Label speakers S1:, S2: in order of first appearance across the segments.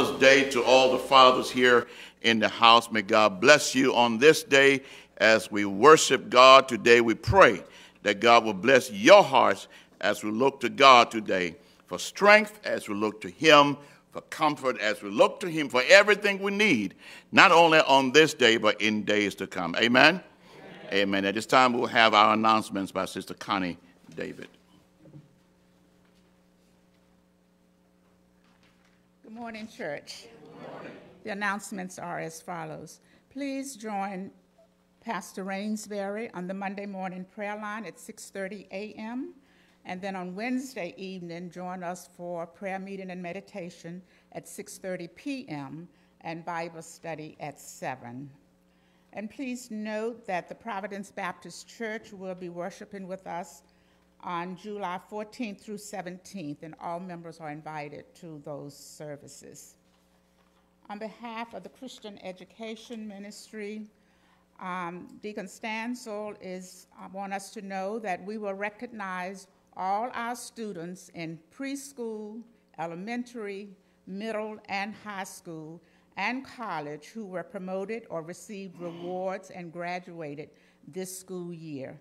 S1: Father's Day to all the fathers here in the house. May God bless you on this day as we worship God today. We pray that God will bless your hearts as we look to God today for strength, as we look to Him for comfort, as we look to Him for everything we need, not only on this day, but in days to come. Amen? Amen. Amen. At this time, we'll have our announcements by Sister Connie David.
S2: Morning, church. Morning. The announcements are as follows. Please join Pastor Rainsbury on the Monday morning prayer line at 6:30 a.m. And then on Wednesday evening, join us for prayer meeting and meditation at 6:30 p.m. and Bible study at 7. And please note that the Providence Baptist Church will be worshiping with us on July 14th through 17th, and all members are invited to those services. On behalf of the Christian Education Ministry, um, Deacon Stansel is, I want us to know that we will recognize all our students in preschool, elementary, middle, and high school, and college who were promoted or received rewards and graduated this school year.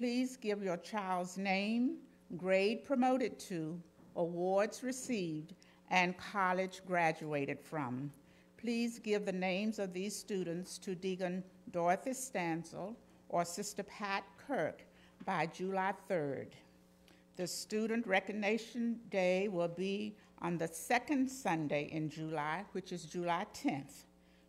S2: Please give your child's name, grade promoted to, awards received, and college graduated from. Please give the names of these students to Deacon Dorothy Stansel or Sister Pat Kirk by July 3rd. The Student Recognition Day will be on the second Sunday in July, which is July 10th,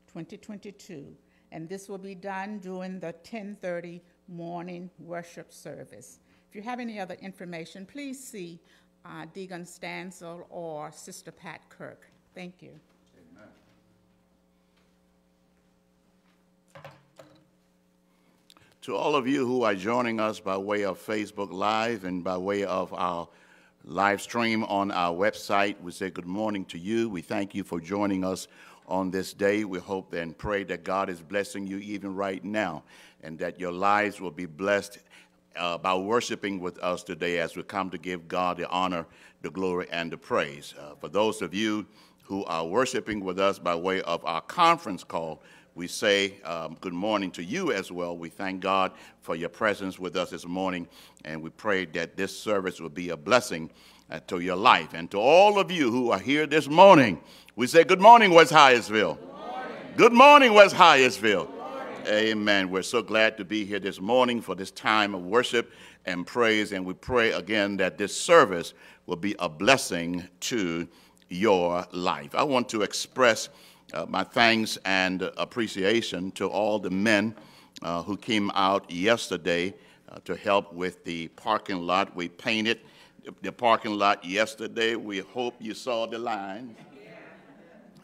S2: 2022, and this will be done during the 1030 morning worship service. If you have any other information, please see uh, Deacon Stansel or Sister Pat Kirk. Thank you.
S1: To all of you who are joining us by way of Facebook Live and by way of our live stream on our website, we say good morning to you. We thank you for joining us on this day. We hope and pray that God is blessing you even right now and that your lives will be blessed uh, by worshiping with us today as we come to give God the honor, the glory, and the praise. Uh, for those of you who are worshiping with us by way of our conference call, we say um, good morning to you as well. We thank God for your presence with us this morning, and we pray that this service will be a blessing to your life. And to all of you who are here this morning, we say good morning, West Hyattsville. Good morning, good morning West Hyattsville. Amen. We're so glad to be here this morning for this time of worship and praise. And we pray again that this service will be a blessing to your life. I want to express uh, my thanks and appreciation to all the men uh, who came out yesterday uh, to help with the parking lot. We painted the parking lot yesterday. We hope you saw the line.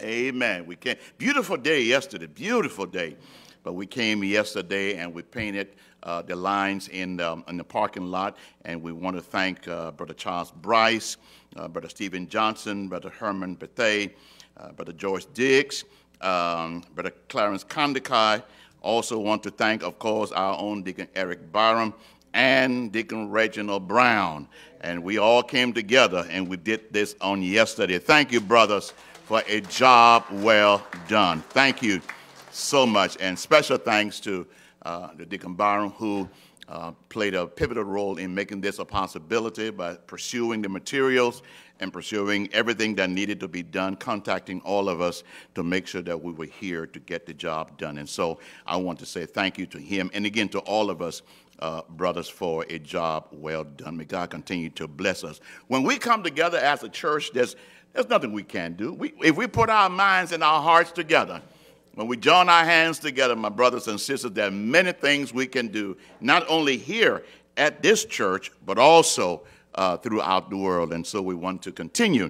S1: Amen. We came. Beautiful day yesterday. Beautiful day. But we came yesterday and we painted uh, the lines in the, in the parking lot. And we want to thank uh, Brother Charles Bryce, uh, Brother Stephen Johnson, Brother Herman Bethay, uh, Brother George Diggs, um, Brother Clarence Kondakai. Also want to thank, of course, our own Deacon Eric Byram and Deacon Reginald Brown. And we all came together and we did this on yesterday. Thank you, brothers, for a job well done. Thank you so much. And special thanks to uh, the Deacon Byron, who uh, played a pivotal role in making this a possibility by pursuing the materials and pursuing everything that needed to be done, contacting all of us to make sure that we were here to get the job done. And so I want to say thank you to him and again to all of us, uh, brothers, for a job well done. May God continue to bless us. When we come together as a church, there's, there's nothing we can do. We, if we put our minds and our hearts together, when we join our hands together, my brothers and sisters, there are many things we can do, not only here at this church, but also uh, throughout the world. And so we want to continue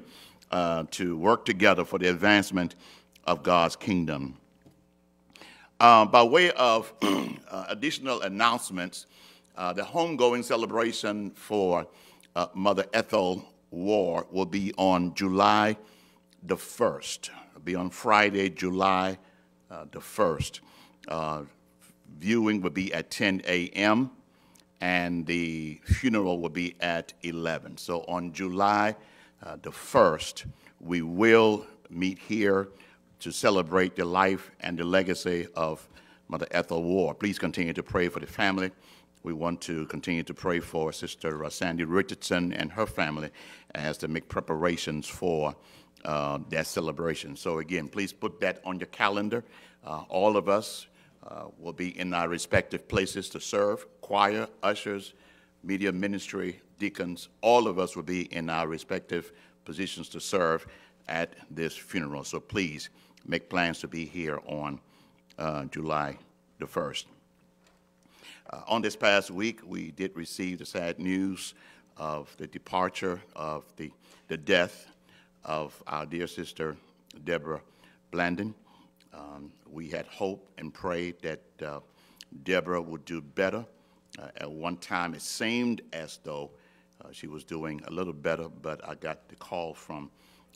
S1: uh, to work together for the advancement of God's kingdom. Uh, by way of uh, additional announcements, uh, the homegoing celebration for uh, Mother Ethel Ward will be on July the 1st. It'll be on Friday, July uh, the 1st. Uh, viewing will be at 10 a.m. and the funeral will be at 11. So on July uh, the 1st, we will meet here to celebrate the life and the legacy of Mother Ethel Ward. Please continue to pray for the family. We want to continue to pray for Sister uh, Sandy Richardson and her family as they make preparations for uh, celebration. So, again, please put that on your calendar. Uh, all of us uh, will be in our respective places to serve choir, ushers, media ministry, deacons. All of us will be in our respective positions to serve at this funeral. So, please make plans to be here on uh, July the 1st. Uh, on this past week, we did receive the sad news of the departure of the, the death of our dear sister, Deborah Blandon. Um, we had hope and prayed that uh, Deborah would do better. Uh, at one time, it seemed as though uh, she was doing a little better, but I got the call from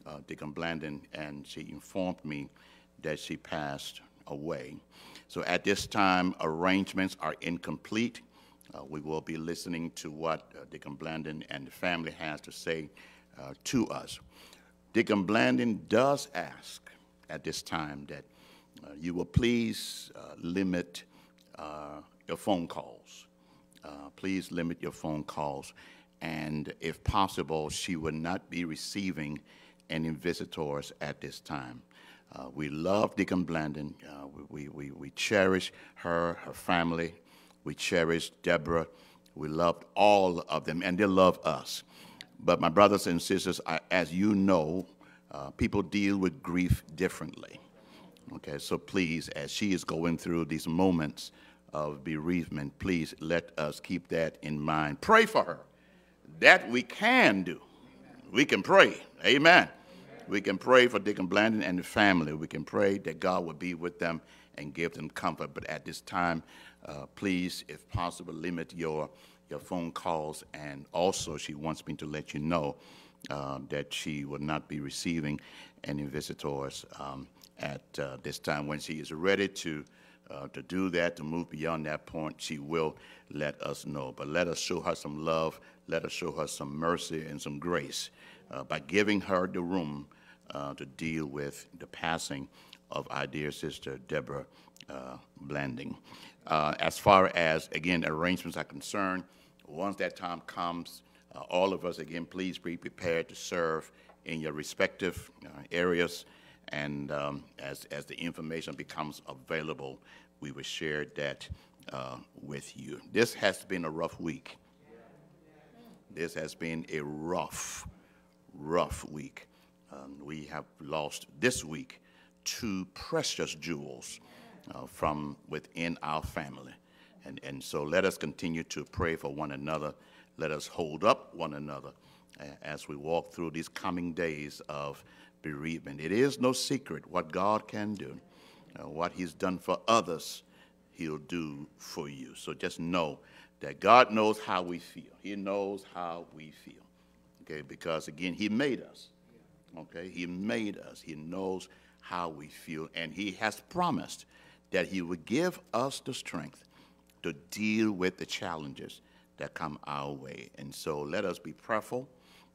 S1: uh, Deacon Blandon, and she informed me that she passed away. So at this time, arrangements are incomplete. Uh, we will be listening to what uh, Deacon Blandon and the family has to say uh, to us. Deacon Blandon does ask at this time that uh, you will please uh, limit uh, your phone calls. please limit your phone calls. And if possible, she will not be receiving any visitors at this time. Uh, we love Deacon Blandon. Uh, we, we, we cherish her, her family. We cherish Deborah. We love all of them, and they love us. But my brothers and sisters, I, as you know, uh, people deal with grief differently. Okay, so please, as she is going through these moments of bereavement, please let us keep that in mind. Pray for her. That we can do. We can pray. Amen. We can pray for Deacon Blandon and the family. We can pray that God will be with them and give them comfort. But at this time, uh, please, if possible, limit your, your phone calls. And also, she wants me to let you know uh, that she will not be receiving any visitors um, at uh, this time. When she is ready to, uh, to do that, to move beyond that point, she will let us know. But let us show her some love. Let us show her some mercy and some grace uh, by giving her the room uh, to deal with the passing of our dear sister Deborah uh, Blandon. Uh, as far as, again, arrangements are concerned, once that time comes, uh, all of us, again, please be prepared to serve in your respective uh, areas. And um, as, as the information becomes available, we will share that uh, with you. This has been a rough week. This has been a rough, rough week. Um, we have lost this week two precious jewels uh, from within our family. And, and so let us continue to pray for one another. Let us hold up one another as we walk through these coming days of bereavement. It is no secret what God can do. Uh, what He's done for others, He'll do for you. So just know that God knows how we feel. He knows how we feel. Okay, because again, He made us. Okay? He made us. He knows how we feel. And He has promised that He would give us the strength to deal with the challenges that come our way. And so let us be prayerful,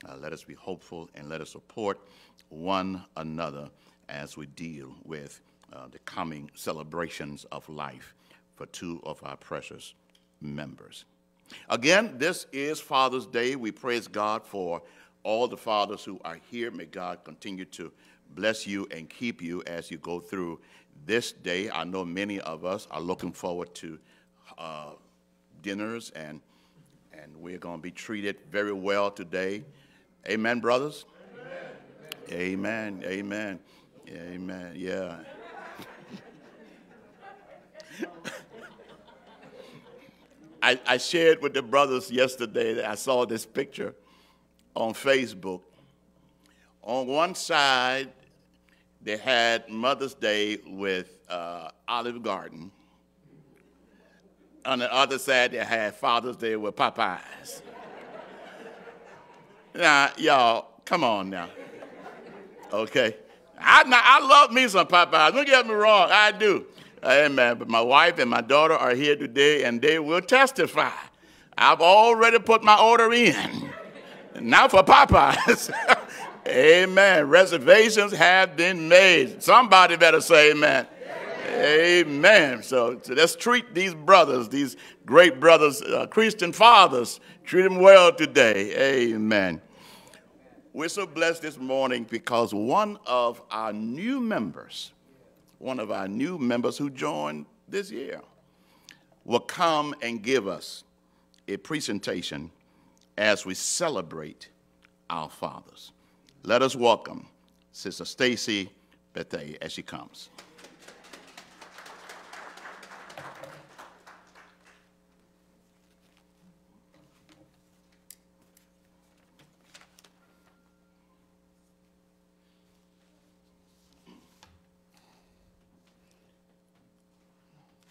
S1: uh, let us be hopeful, and let us support one another as we deal with uh, the coming celebrations of life for two of our precious members. Again, this is Father's Day. We praise God for all the fathers who are here. May God continue to bless you and keep you as you go through this day. I know many of us are looking forward to uh, dinners, and, and we're going to be treated very well today. Amen, brothers? Amen. Amen. Amen. Amen. Yeah. I, I shared with the brothers yesterday that I saw this picture on Facebook. On one side, they had Mother's Day with uh, Olive Garden. On the other side, they had Father's Day with Popeyes. now, y'all, come on now. Okay. I, I love me some Popeyes. Don't get me wrong, I do. Amen. But my wife and my daughter are here today, and they will testify. I've already put my order in. Now for Popeyes. Amen. Reservations have been made. Somebody better say amen. Amen. So, so, let's treat these brothers, these great brothers, uh, Christian fathers, treat them well today. Amen. We're so blessed this morning because one of our new members, one of our new members who joined this year, will come and give us a presentation as we celebrate our fathers. Let us welcome Sister Stacy Bethay as she comes.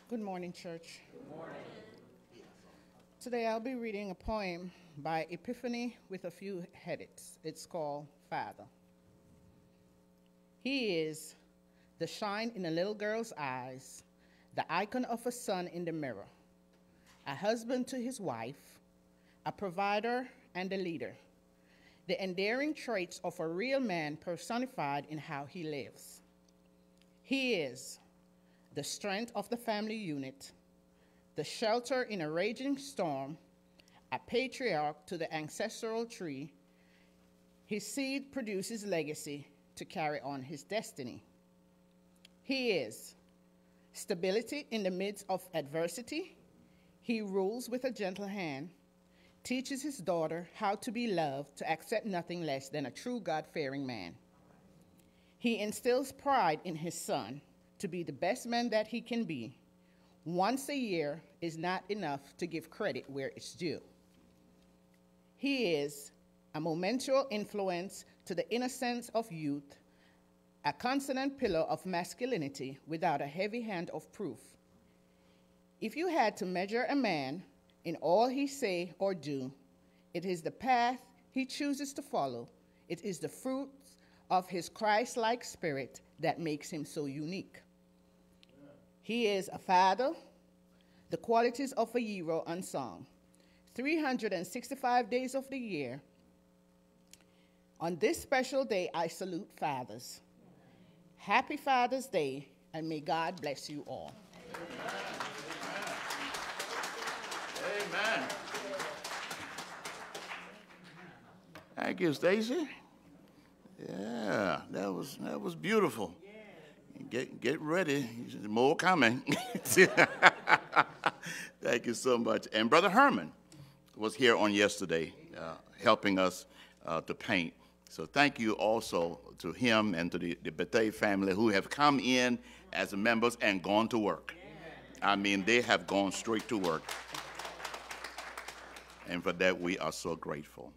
S3: Good morning, church. Good morning. Today I'll be reading a poem by Epiphany with a few headings. It's called Father. He is the shine in a little girl's eyes, the icon of a son in the mirror, a husband to his wife, a provider and a leader, the endearing traits of a real man personified in how he lives. He is the strength of the family unit, the shelter in a raging storm, a patriarch to the ancestral tree. His seed produces legacy to carry on his destiny. He is stability in the midst of adversity. He rules with a gentle hand, teaches his daughter how to be loved, to accept nothing less than a true God fearing man. He instills pride in his son to be the best man that he can be, once a year is not enough to give credit where it's due. He is a momentous influence to the innocence of youth, a consonant pillar of masculinity without a heavy hand of proof. If you had to measure a man in all he say or do, it is the path he chooses to follow. It is the fruit of his Christ like spirit that makes him so unique. He is a father, the qualities of a hero unsung. 365 days of the year. On this special day, I salute fathers. Happy Father's Day, and may God bless you all.
S1: Amen. Thank you, Stacy. Yeah, that was that was beautiful. Get, get ready. More coming. Thank you so much. And Brother Herman was here on yesterday uh, helping us uh, to paint. So thank you also to him and to the, the Bethay family who have come in as members and gone to work. I mean, they have gone straight to work. And for that, we are so grateful.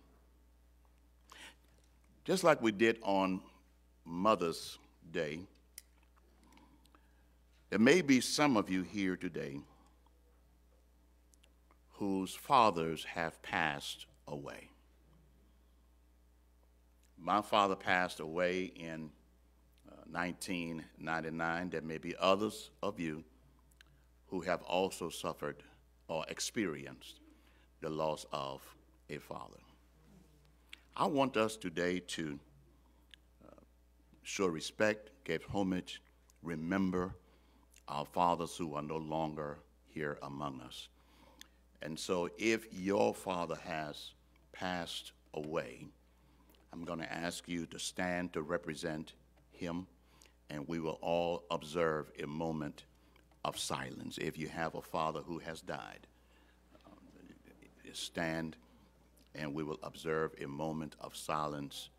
S1: Just like we did on Mother's Day, there may be some of you here today whose fathers have passed away. My father passed away in uh, 1999. There may be others of you who have also suffered or experienced the loss of a father. I want us today to uh, show respect, give homage, remember our fathers who are no longer here among us. And so if your father has passed away, I'm going to ask you to stand to represent him, and we will all observe a moment of silence. If you have a father who has died, um, stand and we will observe a moment of silence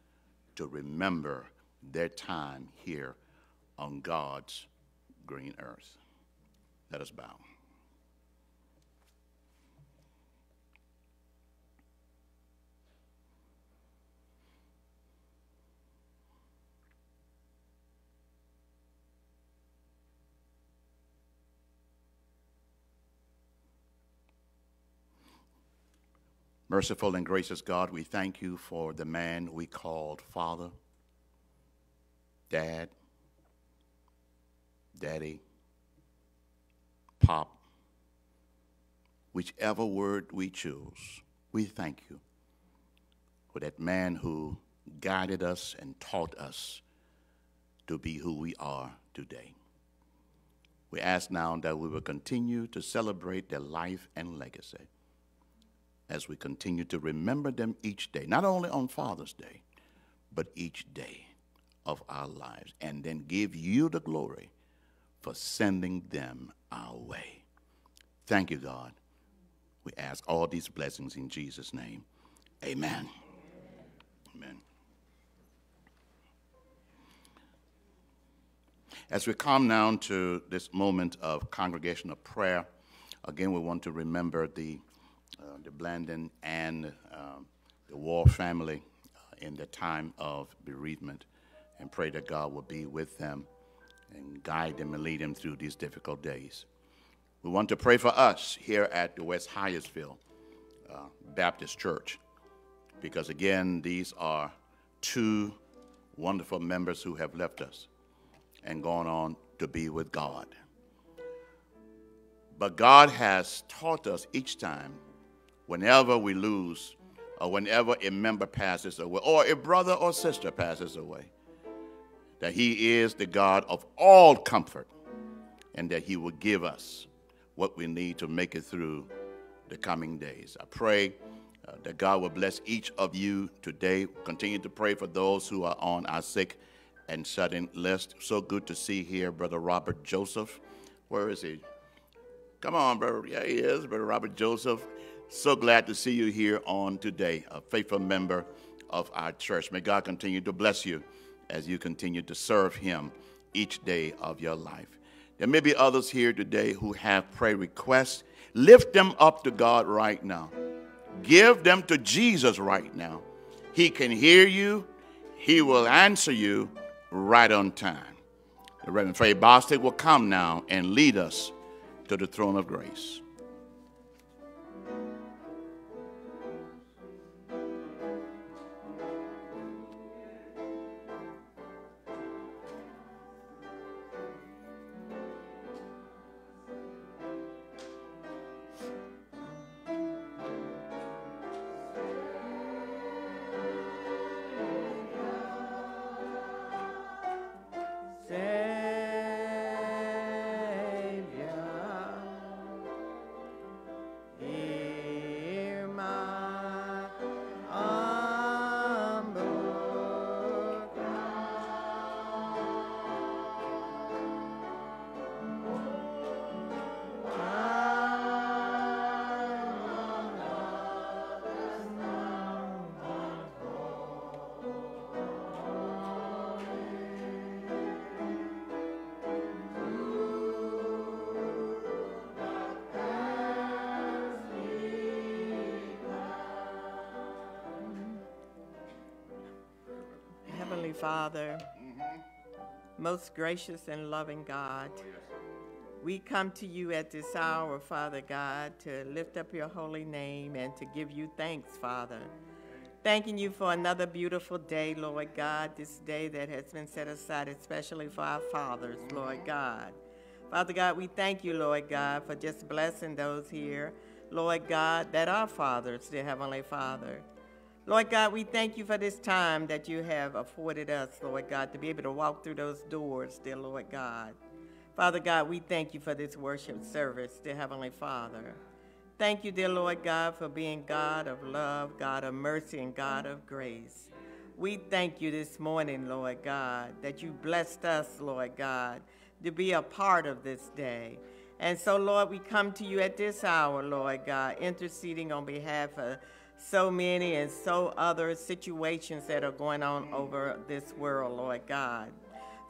S1: to remember their time here on God's green earth. Let us bow. Merciful and gracious God, we thank you for the man we called Father, Dad, Daddy, Pop, whichever word we choose, we thank you for that man who guided us and taught us to be who we are today. We ask now that we will continue to celebrate their life and legacy as we continue to remember them each day, not only on Father's Day, but each day of our lives, and then give you the glory for sending them our way. Thank you, God. We ask all these blessings in Jesus' name. Amen. Amen. As we come now to this moment of congregational prayer, again, we want to remember the, uh, the Blandon and um, the Ward family uh, in the time of bereavement and pray that God will be with them and guide them and lead them through these difficult days. We want to pray for us here at the West Hyattsville uh, Baptist Church because, again, these are two wonderful members who have left us and gone on to be with God. But God has taught us each time, whenever we lose, or whenever a member passes away, or a brother or sister passes away, that He is the God of all comfort and that He will give us what we need to make it through the coming days. I pray uh, that God will bless each of you today. Continue to pray for those who are on our sick and in list. So good to see here, Brother Robert Joseph. Where is he? Come on, brother. Yeah, he is, Brother Robert Joseph. So glad to see you here on today, a faithful member of our church. May God continue to bless you as you continue to serve Him each day of your life. There may be others here today who have prayer requests. Lift them up to God right now. Give them to Jesus right now. He can hear you, He will answer you right on time. The Reverend Faye Bostic will come now and lead us to the throne of grace.
S4: Father, most gracious and loving God, oh, we come to you at this hour, Father God, to lift up your holy name and to give you thanks, Father. Thanking you for another beautiful day, Lord God, this day that has been set aside especially for our fathers, Lord God. Father God, we thank you, Lord God, for just blessing those here, Lord God, that are fathers, dear Heavenly Father. Lord God, we thank you for this time that you have afforded us, Lord God, to be able to walk through those doors, dear Lord God. Father God, we thank you for this worship service, dear Heavenly Father. Thank you, dear Lord God, for being God of love, God of mercy, and God of grace. We thank you this morning, Lord God, that you blessed us, Lord God, to be a part of this day. And so, Lord, we come to you at this hour, Lord God, interceding on behalf of so many and so other situations that are going on over this world, Lord God.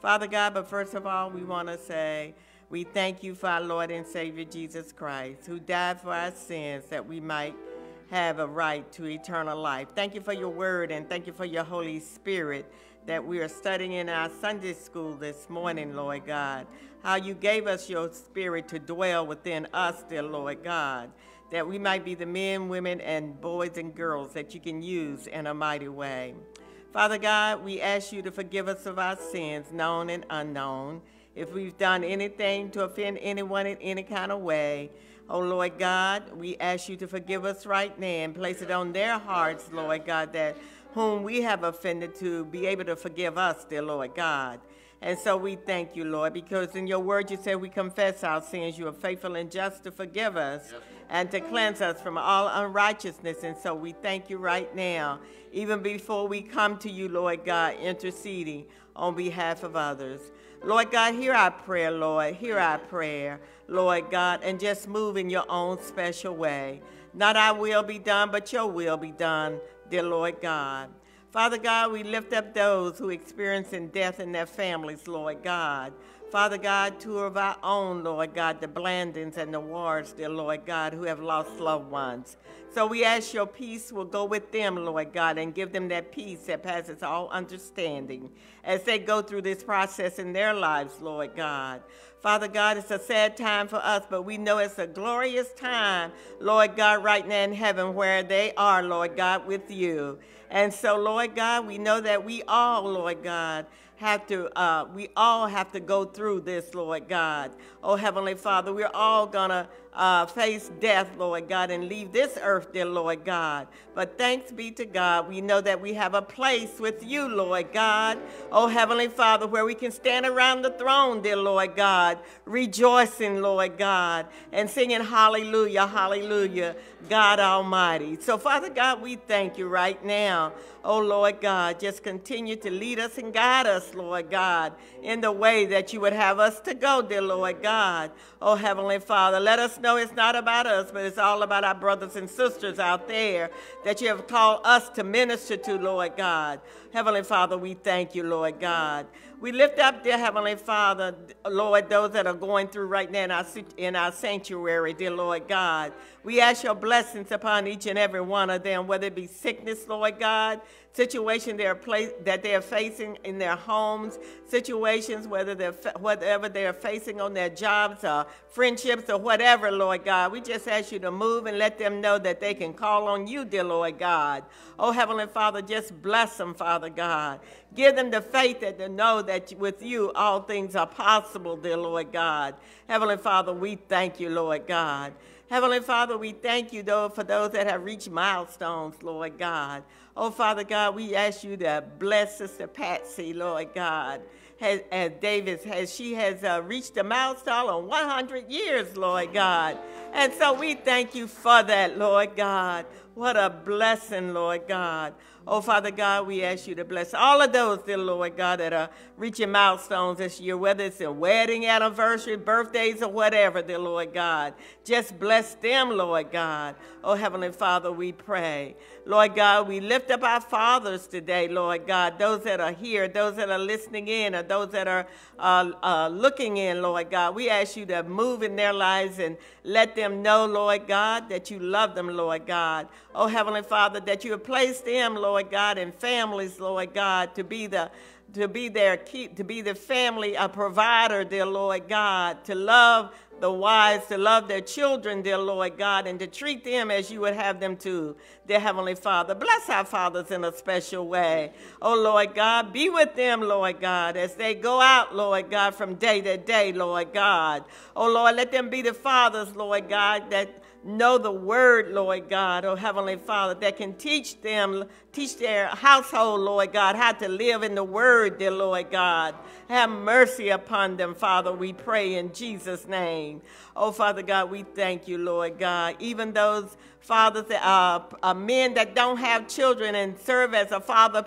S4: Father God, but first of all, we want to say we thank you for our Lord and Savior Jesus Christ, who died for our sins that we might have a right to eternal life. Thank you for your word and thank you for your Holy Spirit that we are studying in our Sunday school this morning, Lord God. How you gave us your spirit to dwell within us, dear Lord God that we might be the men, women, and boys and girls that you can use in a mighty way. Father God, we ask you to forgive us of our sins, known and unknown. If we've done anything to offend anyone in any kind of way, oh Lord God, we ask you to forgive us right now and place it on their hearts, Lord God, that whom we have offended to be able to forgive us, dear Lord God. And so we thank you, Lord, because in your word you said we confess our sins. You are faithful and just to forgive us yes. And to cleanse us from all unrighteousness. And so we thank you right now, even before we come to you, Lord God, interceding on behalf of others. Lord God, hear our prayer, Lord. Hear our prayer, Lord God, and just move in your own special way. Not our will be done, but your will be done, dear Lord God. Father God, we lift up those who experiencing death in their families, Lord God. Father God, two of our own, Lord God, the Blandons and the Wards, dear Lord God, who have lost loved ones. So we ask your peace will go with them, Lord God, and give them that peace that passes all understanding as they go through this process in their lives, Lord God. Father God, it's a sad time for us, but we know it's a glorious time, Lord God, right now in heaven where they are, Lord God, with you. And so, Lord God, we know that we all, Lord God, have to, uh, we all have to go through this, Lord God. Oh, Heavenly Father, we're all going to uh, face death, Lord God, and leave this earth, dear Lord God. But thanks be to God, we know that we have a place with you, Lord God. Oh, Heavenly Father, where we can stand around the throne, dear Lord God, rejoicing, Lord God, and singing hallelujah, hallelujah, God Almighty. So, Father God, we thank you right now. Oh, Lord God, just continue to lead us and guide us, Lord God, in the way that you would have us to go, dear Lord God. Oh, Heavenly Father, let us know it's not about us, but it's all about our brothers and sisters out there that you have called us to minister to, Lord God. Heavenly Father, we thank you, Lord God. We lift up, dear Heavenly Father, Lord, those that are going through right now in our, in our sanctuary, dear Lord God. We ask your blessings upon each and every one of them, whether it be sickness, Lord God, situation they're place, that they're facing in their homes, situations whether they're whatever they're facing on their jobs or friendships or whatever, Lord God. We just ask you to move and let them know that they can call on you, dear Lord God. Oh, Heavenly Father, just bless them, Father God. Give them the faith that to know that with you all things are possible, dear Lord God. Heavenly Father, we thank you, Lord God. Heavenly Father, we thank you, though, for those that have reached milestones, Lord God. Oh, Father God, we ask you to bless Sister Patsy, Lord God. As, as Davis has, she has uh, reached a milestone on 100 years, Lord God. And so we thank you for that, Lord God. What a blessing, Lord God. Oh, Father God, we ask you to bless all of those, dear Lord God, that are reaching milestones this year, whether it's a wedding anniversary, birthdays, or whatever, dear Lord God. Just bless them, Lord God. Oh, Heavenly Father, we pray. Lord God, we lift up our fathers today, Lord God, those that are here, those that are listening in, or those that are uh, uh, looking in, Lord God. We ask you to move in their lives and let them know, Lord God, that you love them, Lord God. Oh, Heavenly Father, that you have placed them, Lord God, in families, Lord God, to be the to be their keep to be the family a provider, dear Lord God, to love the wives to love their children, dear Lord God, and to treat them as you would have them to, dear Heavenly Father. Bless our fathers in a special way. Oh, Lord God, be with them, Lord God, as they go out, Lord God, from day to day, Lord God. Oh, Lord, let them be the fathers, Lord God, that know the word, Lord God, oh Heavenly Father, that can teach them, teach their household, Lord God, how to live in the word, dear Lord God. Have mercy upon them, Father, we pray in Jesus' name. Oh, Father God, we thank you, Lord God. Even those fathers, uh, uh, men that don't have children and serve as a father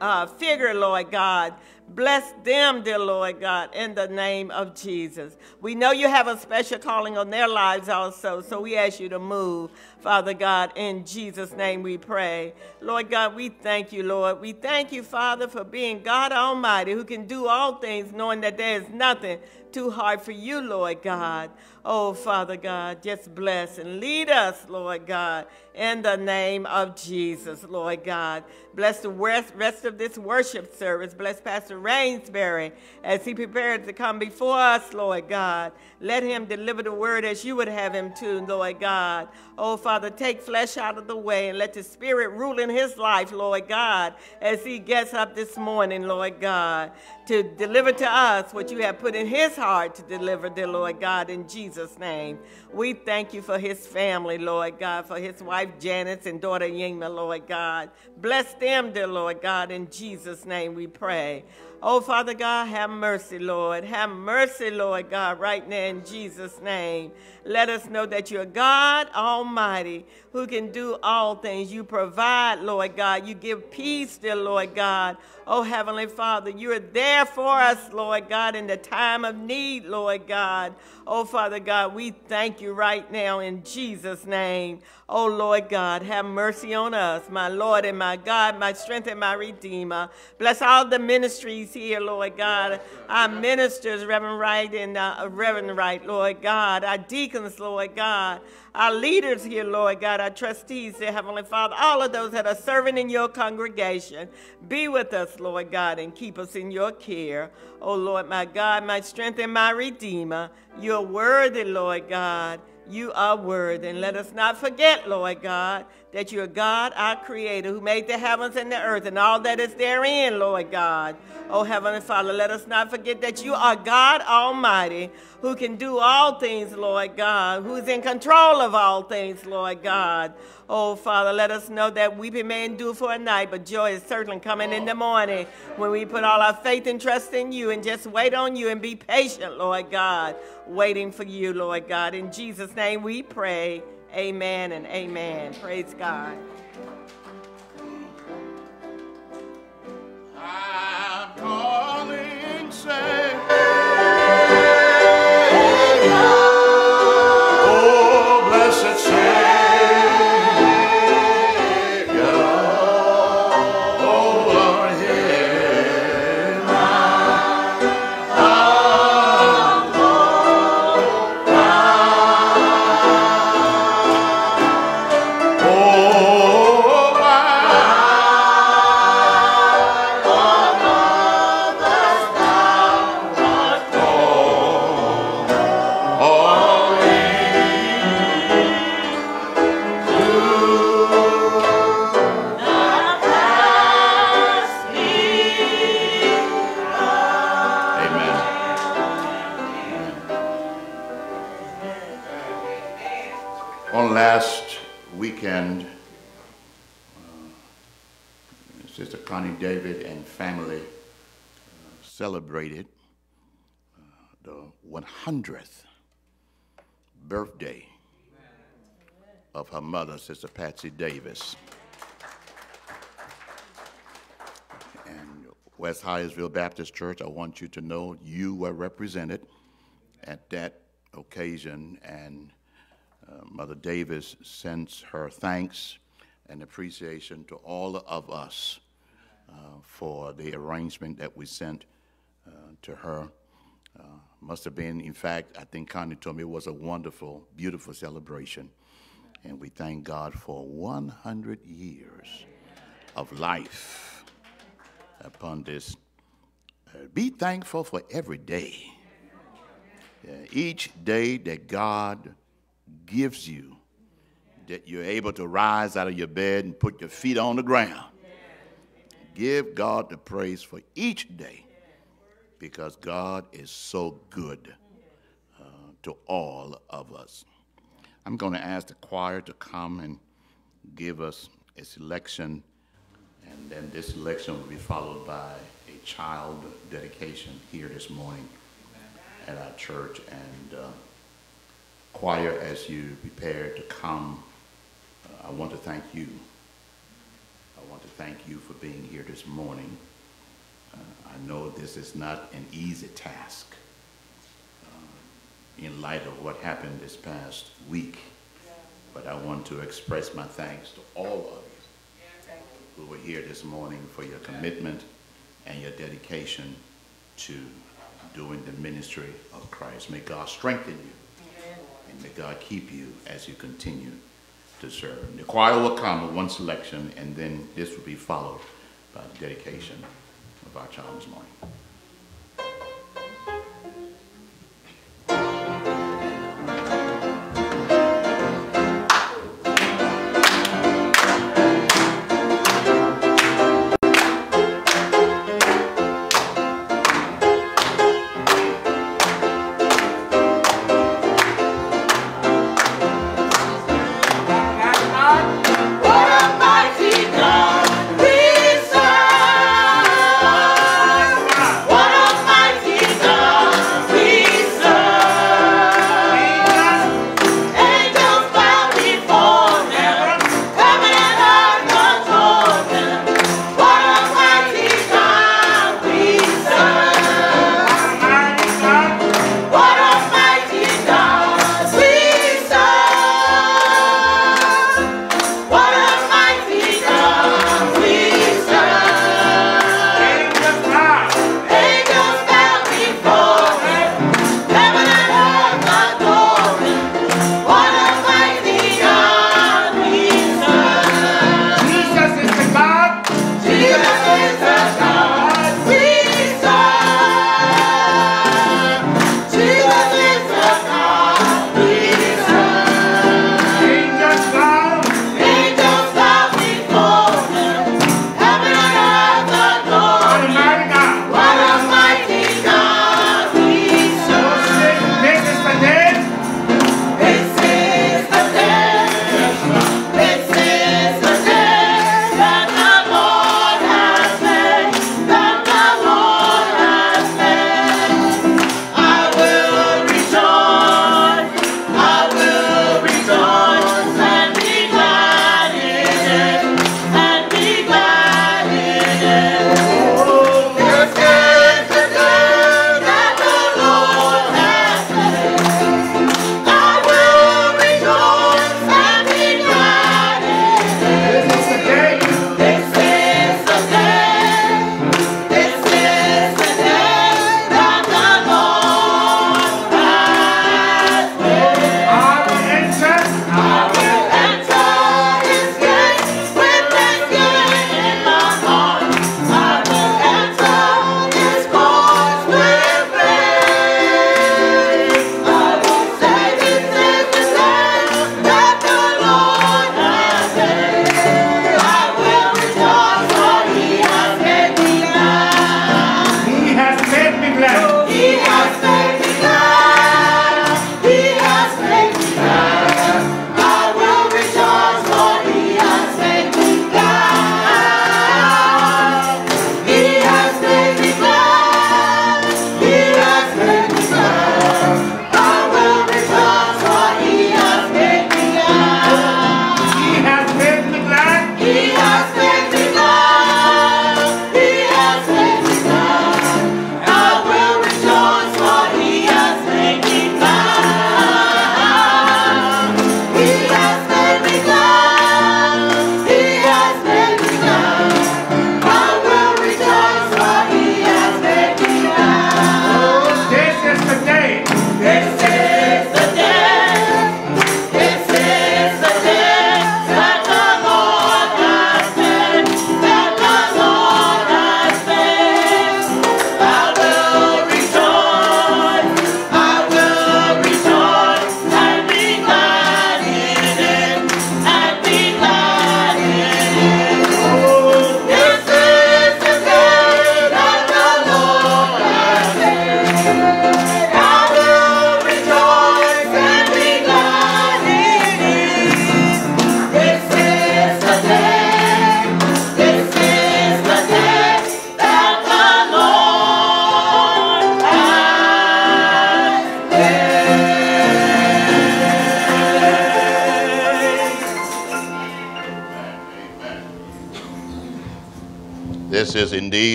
S4: uh, figure, Lord God, Bless them, dear Lord God, in the name of Jesus. We know you have a special calling on their lives also, so we ask you to move, Father God, in Jesus' name we pray. Lord God, we thank you, Lord. We thank you, Father, for being God Almighty who can do all things, knowing that there is nothing too hard for you, Lord God. Oh, Father God, just bless and lead us, Lord God, in the name of Jesus, Lord God. Bless the rest, of this worship service. Bless Pastor Rainsbury as he prepares to come before us, Lord God. Let him deliver the word as you would have him to, Lord God. Oh, Father, take flesh out of the way and let the Spirit rule in his life, Lord God, as he gets up this morning, Lord God, to deliver to us what you have put in his heart to deliver, dear Lord God, in Jesus' name. We thank you for his family, Lord God, for his wife Janice and daughter Yingma, Lord God. Bless them, dear Lord God, in Jesus' name we pray. Oh, Father God, have mercy, Lord. Have mercy, Lord God, right now in Jesus' name. Let us know that you're God Almighty who can do all things. You provide, Lord God. You give peace, dear Lord God. Oh, Heavenly Father, you are there for us, Lord God, in the time of need, Lord God. Oh, Father God, we thank you right now in Jesus' name. Oh, Lord God, have mercy on us, my Lord and my God, my strength and my Redeemer. Bless all the ministries here, Lord God. Our ministers, Reverend Wright and uh, Reverend Wright, Lord God. Our deacons, Lord God our leaders here, Lord God, our trustees, dear Heavenly Father, all of those that are serving in your congregation. Be with us, Lord God, and keep us in your care. Oh, Lord, my God, my strength and my Redeemer, you're worthy, Lord God. You are worthy. And let us not forget, Lord God, that you're God, our Creator, who made the heavens and the earth and all that is therein, Lord God. Oh, Heavenly Father, let us not forget that you are God Almighty, who can do all things, Lord God, who is in control of all things, Lord God. Oh, Father, let us know that weeping may endure for a night, but joy is certainly coming in the morning when we put all our faith and trust in you and just wait on you and be patient, Lord God, waiting for you, Lord God. In Jesus' name we pray. Amen and amen. Praise God.
S1: I'm calling. Celebrated uh, the 100th birthday of her mother, Sister Patsy Davis. And West Hyattsville Baptist Church, I want you to know you were represented at that occasion, and uh, Mother Davis sends her thanks and appreciation to all of us uh, for the arrangement that we sent to her. Uh, must have been, in fact, I think Connie told me it was a wonderful, beautiful celebration. And we thank God for 100 years of life upon this. Uh, be thankful for every day. Uh, each day that God gives you, that you're able to rise out of your bed and put your feet on the ground. Give God the praise for each day because God is so good uh, to all of us. I'm going to ask the choir to come and give us a selection, and then this selection will be followed by a child dedication here this morning at our church. And uh, choir, as you prepare to come, uh, I want to thank you. I want to thank you for being here this morning. Uh, I know this is not an easy task uh, in light of what happened this past week, but I want to express my thanks to all of you who were here this morning for your commitment and your dedication to doing the ministry of Christ. May God strengthen you. And may God keep you as you continue to serve. The choir will come with one selection, and then this will be followed by the dedication
S5: of our child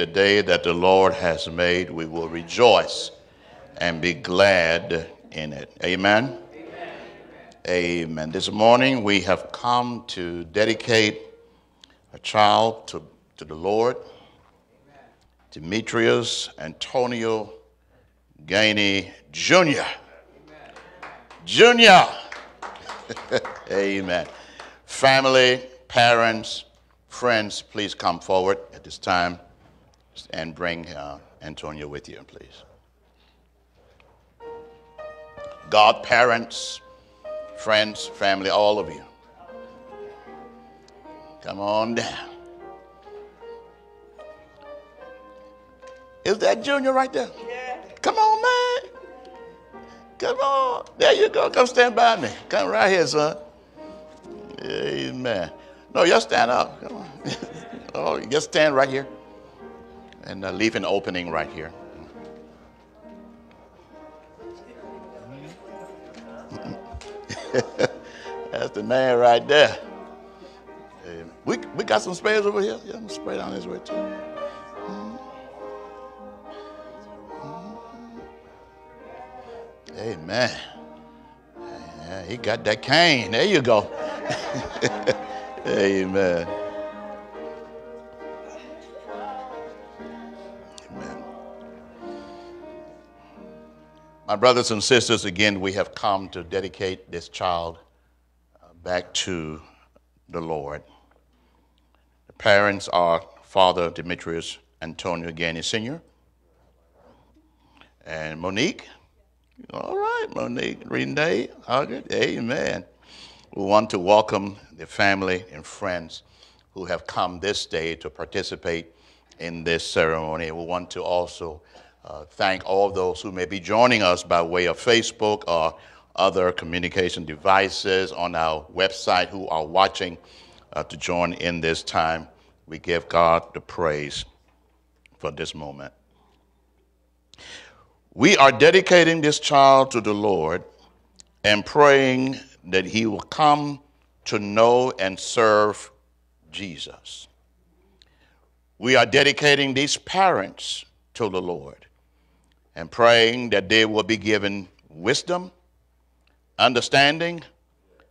S5: a day that the Lord has made. We will rejoice and be glad in it. Amen. Amen. Amen. This morning we have come to dedicate a child to, to the Lord, Amen. Demetrius Antonio Gainey Jr. Jr. Amen. Family, parents, Friends, please come forward at this time
S1: and bring uh, Antonia with you, please. Godparents, friends, family, all of you. Come on down. Is that Junior right there? Yeah. Come on, man. Come on. There you go. Come stand by me. Come right here, son. Amen. No, just stand up. Come on. oh, just stand right here. And uh, leave an opening right here. That's the man right there. Uh, we, we got some sprays over here. Yeah, I'm spray down this way too. Mm-hmm. Mm-hmm. Amen. Yeah, he got that cane. There you go. Amen. My brothers and sisters, again, we have come to dedicate this child uh, back to the Lord. The parents are Father Demetrius Antonio Gainey Sr. and Monique. All right, Monique, Renee, amen. We want to welcome the family and friends who have come this day to participate in this ceremony. We want to also uh, thank all those who may be joining us by way of Facebook or other communication devices on our website who are watching uh, to join in this time. We give God the praise for this moment. We are dedicating this child to the Lord and praying that he will come to know and serve Jesus. We are dedicating these parents to the Lord and praying that they will be given wisdom, understanding,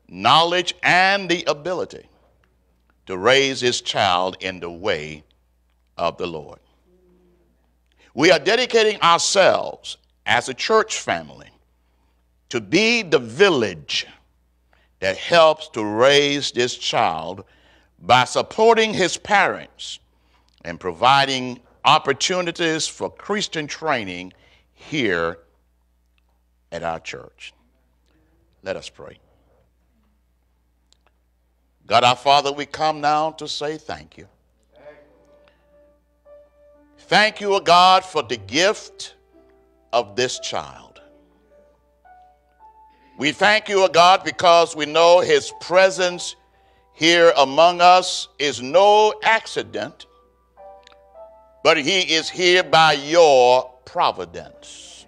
S1: knowledge, and the ability to raise his child in the way of the Lord. We are dedicating ourselves as a church family to be the village that helps to raise this child by supporting his parents and providing opportunities for Christian training here at our church. Let us pray. God our Father, we come now to say thank you. Thank you, O God, for the gift of this child. We thank you, O God, because we know his presence here among us is no accident, but he is here by your providence.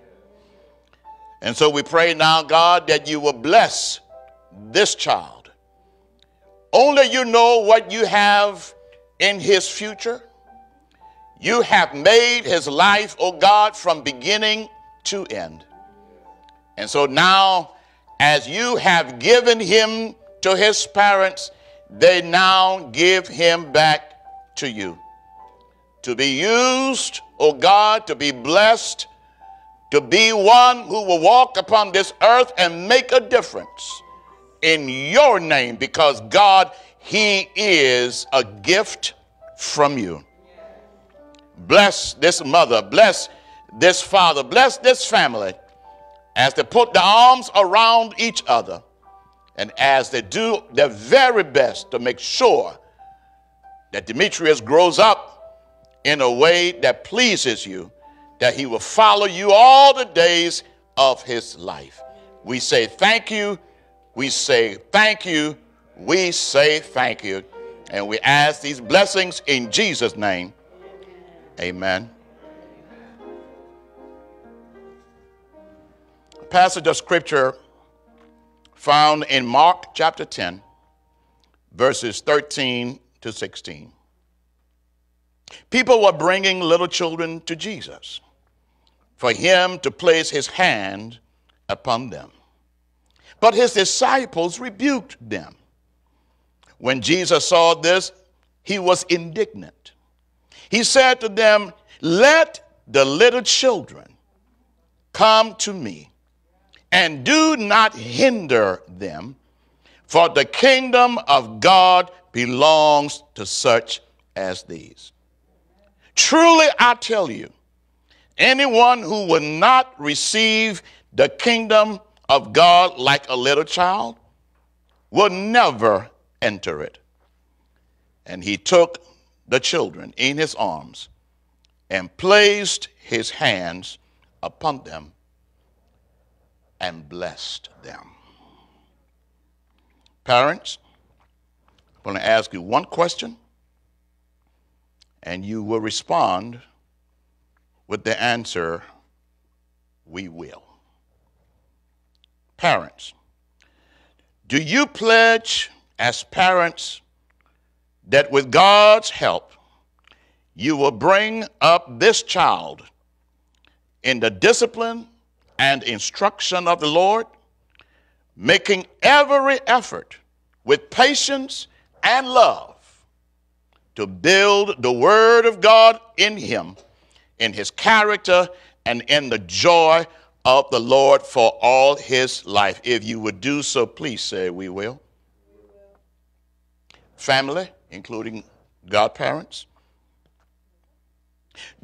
S1: And so we pray now, God, that you will bless this child. Only you know what you have in his future. You have made his life, O oh God, from beginning to end. And so now, as you have given him to his parents, they now give him back to you. To be used, O God, to be blessed, to be one who will walk upon this earth and make a difference in your name because God, He is a gift from you. Bless this mother, bless this father, bless this family as they put their arms around each other and as they do their very best to make sure that Demetrius grows up in a way that pleases you, that he will follow you all the days of his life. We say thank you. We say thank you. We say thank you. And we ask these blessings in Jesus' name. Amen. passage of scripture found in Mark chapter 10, verses 13 to 16. People were bringing little children to Jesus for him to place his hand upon them. But his disciples rebuked them. When Jesus saw this, he was indignant. He said to them, Let the little children come to me and do not hinder them, for the kingdom of God belongs to such as these. Truly, I tell you, anyone who will not receive the kingdom of God like a little child will never enter it. And he took the children in his arms and placed his hands upon them and blessed them. Parents, I'm going to ask you one question, and you will respond with the answer, We will. Parents, do you pledge as parents that with God's help, you will bring up this child in the discipline and instruction of the Lord, making every effort with patience and love to build the Word of God in him, in his character, and in the joy of the Lord for all his life. If you would do so, please say, We will. Family, including godparents.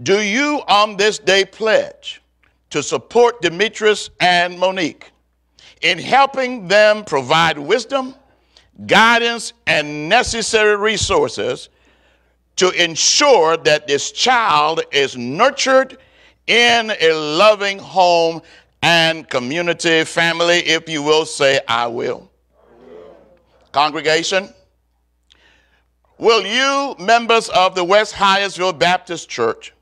S1: Do you on this day pledge to support Demetrius and Monique in helping them provide wisdom, guidance, and necessary resources to ensure that this child is nurtured in a loving home and community family? If you will say, I will. Congregation, will you, members of the West Hyattsville Baptist Church,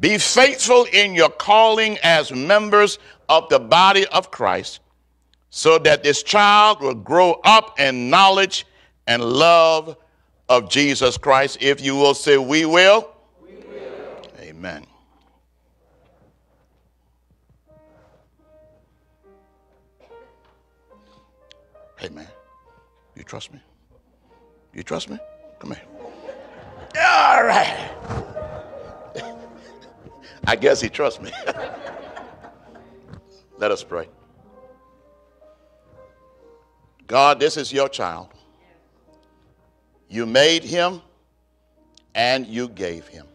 S1: be faithful in your calling as members of the body of Christ so that this child will grow up in knowledge and love of Jesus Christ. If you will say, We will. We will. Amen. Hey, man, you trust me? You trust me? Come here. All right. I guess he trusts me. Let us pray. God, this is your child. You made him and you gave him.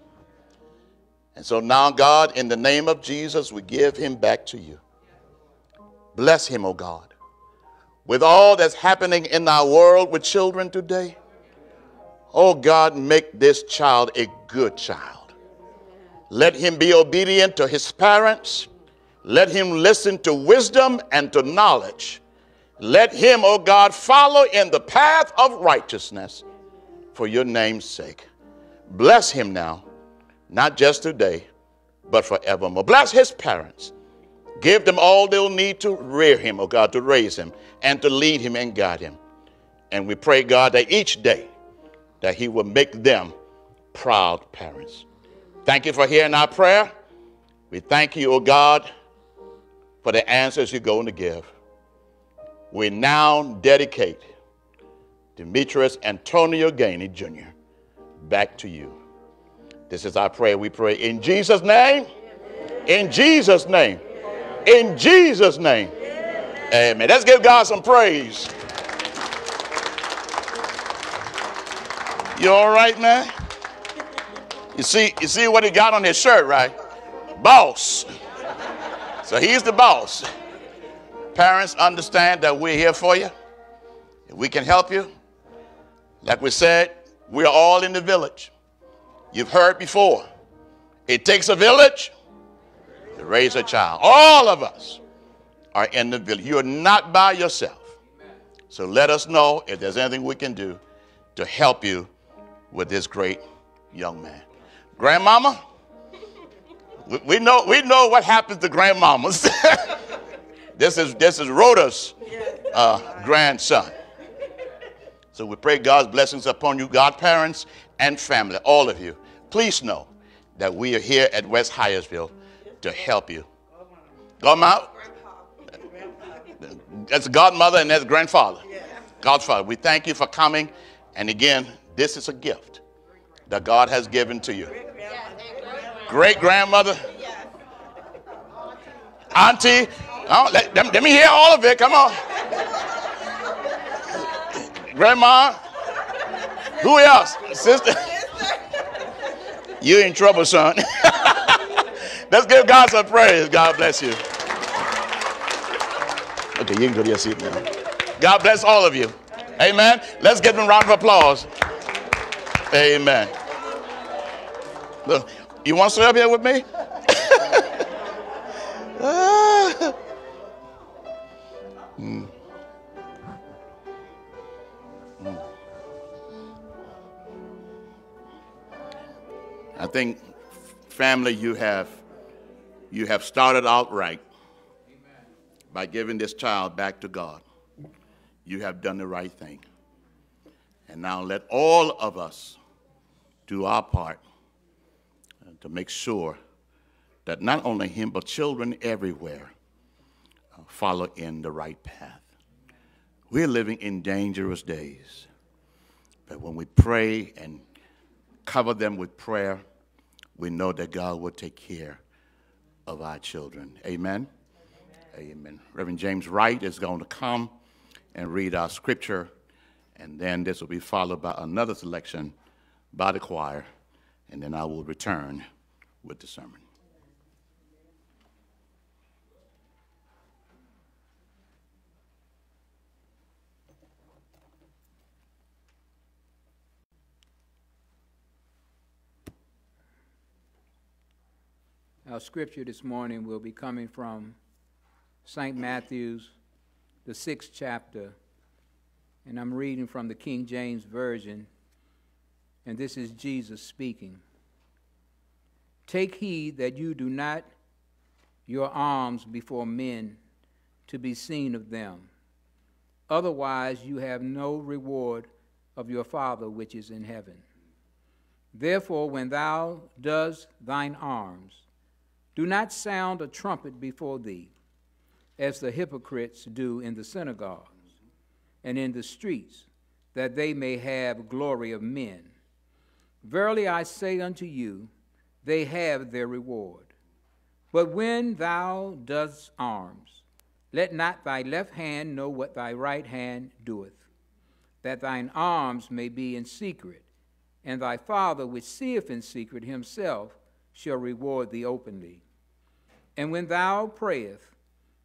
S1: And so now, God, in the name of Jesus, we give him back to you. Bless him, O oh God. With all that's happening in our world with children today, oh God, make this child a good child. Let him be obedient to his parents. Let him listen to wisdom and to knowledge. Let him, O oh God, follow in the path of righteousness for your name's sake. Bless him now, not just today, but forevermore. Bless his parents. Give them all they'll need to rear him, oh God, to raise him and to lead him and guide him. And we pray, God, that each day that he will make them proud parents. Thank you for hearing our prayer. We thank you, oh God, for the answers you're going to give. We now dedicate Demetrius Antonio Gainey Jr. back to you. This is our prayer. We pray in Jesus' name. In Jesus' name. In Jesus' name. Amen. Let's give God some praise. You all right, man? You see, you see what he got on his shirt, right? Boss. So he's the boss. Parents, understand that we're here for you. If we can help you, like we said, we're all in the village. You've heard before. It takes a village to raise a child. All of us are in the village. You're not by yourself. So let us know if there's anything we can do to help you with this great young man. Grandmama, we know, we know what happens to grandmamas. this, is, this is Rhoda's uh, grandson. So we pray God's blessings upon you, godparents and family, all of you. Please know that we are here at West Hyattsville to help you. Godmother? That's godmother and that's grandfather. Godfather. We thank you for coming. And again, this is a gift that God has given to you great grandmother, auntie. Oh, let, let me hear all of it. Come on. Grandma. Who else? Sister. You're in trouble, son. Let's give God some praise. God bless you. Okay, you can go to your seat now. God bless all of you. Amen. Let's give them a round of applause. Amen. Look, you want to stay up here with me? Mm. I think family you have you have started out right by giving this child back to God. You have done the right thing. And now let all of us do our part uh, to make sure that not only him, but children everywhere uh, follow in the right path. We're living in dangerous days. But when we pray and cover them with prayer, we know that God will take care of our children. Amen. Amen. Amen. Reverend James Wright is going to come and read our scripture, and then this will be followed by another selection by the choir, and then I will return with the sermon.
S6: Our scripture this morning will be coming from St. Matthew's, the sixth chapter, and I'm reading from the King James Version, and this is Jesus speaking. Take heed that you do not your alms before men to be seen of them. Otherwise, you have no reward of your Father which is in heaven. Therefore, when thou dost thine alms, do not sound a trumpet before thee, as the hypocrites do in the synagogues and in the streets, that they may have glory of men. Verily I say unto you, they have their reward. But when thou dost alms, let not thy left hand know what thy right hand doeth, that thine alms may be in secret, and thy Father which seeth in secret himself shall reward thee openly. And when thou prayest,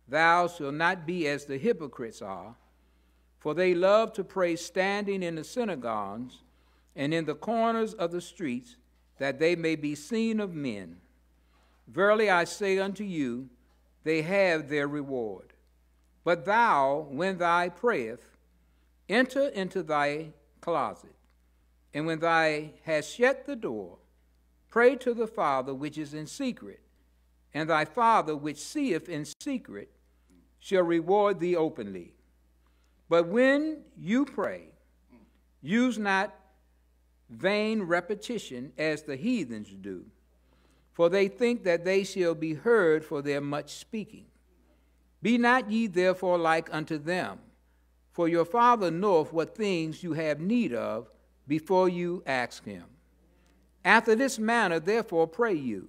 S6: thou shalt not be as the hypocrites are, for they love to pray standing in the synagogues and in the corners of the streets, that they may be seen of men. Verily I say unto you, they have their reward. But thou, when thou prayest, enter into thy closet, and when thou hast shut the door, pray to the Father which is in secret and thy Father which seeth in secret shall reward thee openly. But when you pray, use not vain repetition as the heathens do, for they think that they shall be heard for their much speaking. Be not ye therefore like unto them, for your Father knoweth what things you have need of before you ask him. After this manner, therefore, pray you.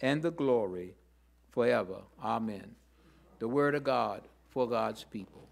S6: and the glory forever. Amen. The word of God for God's people.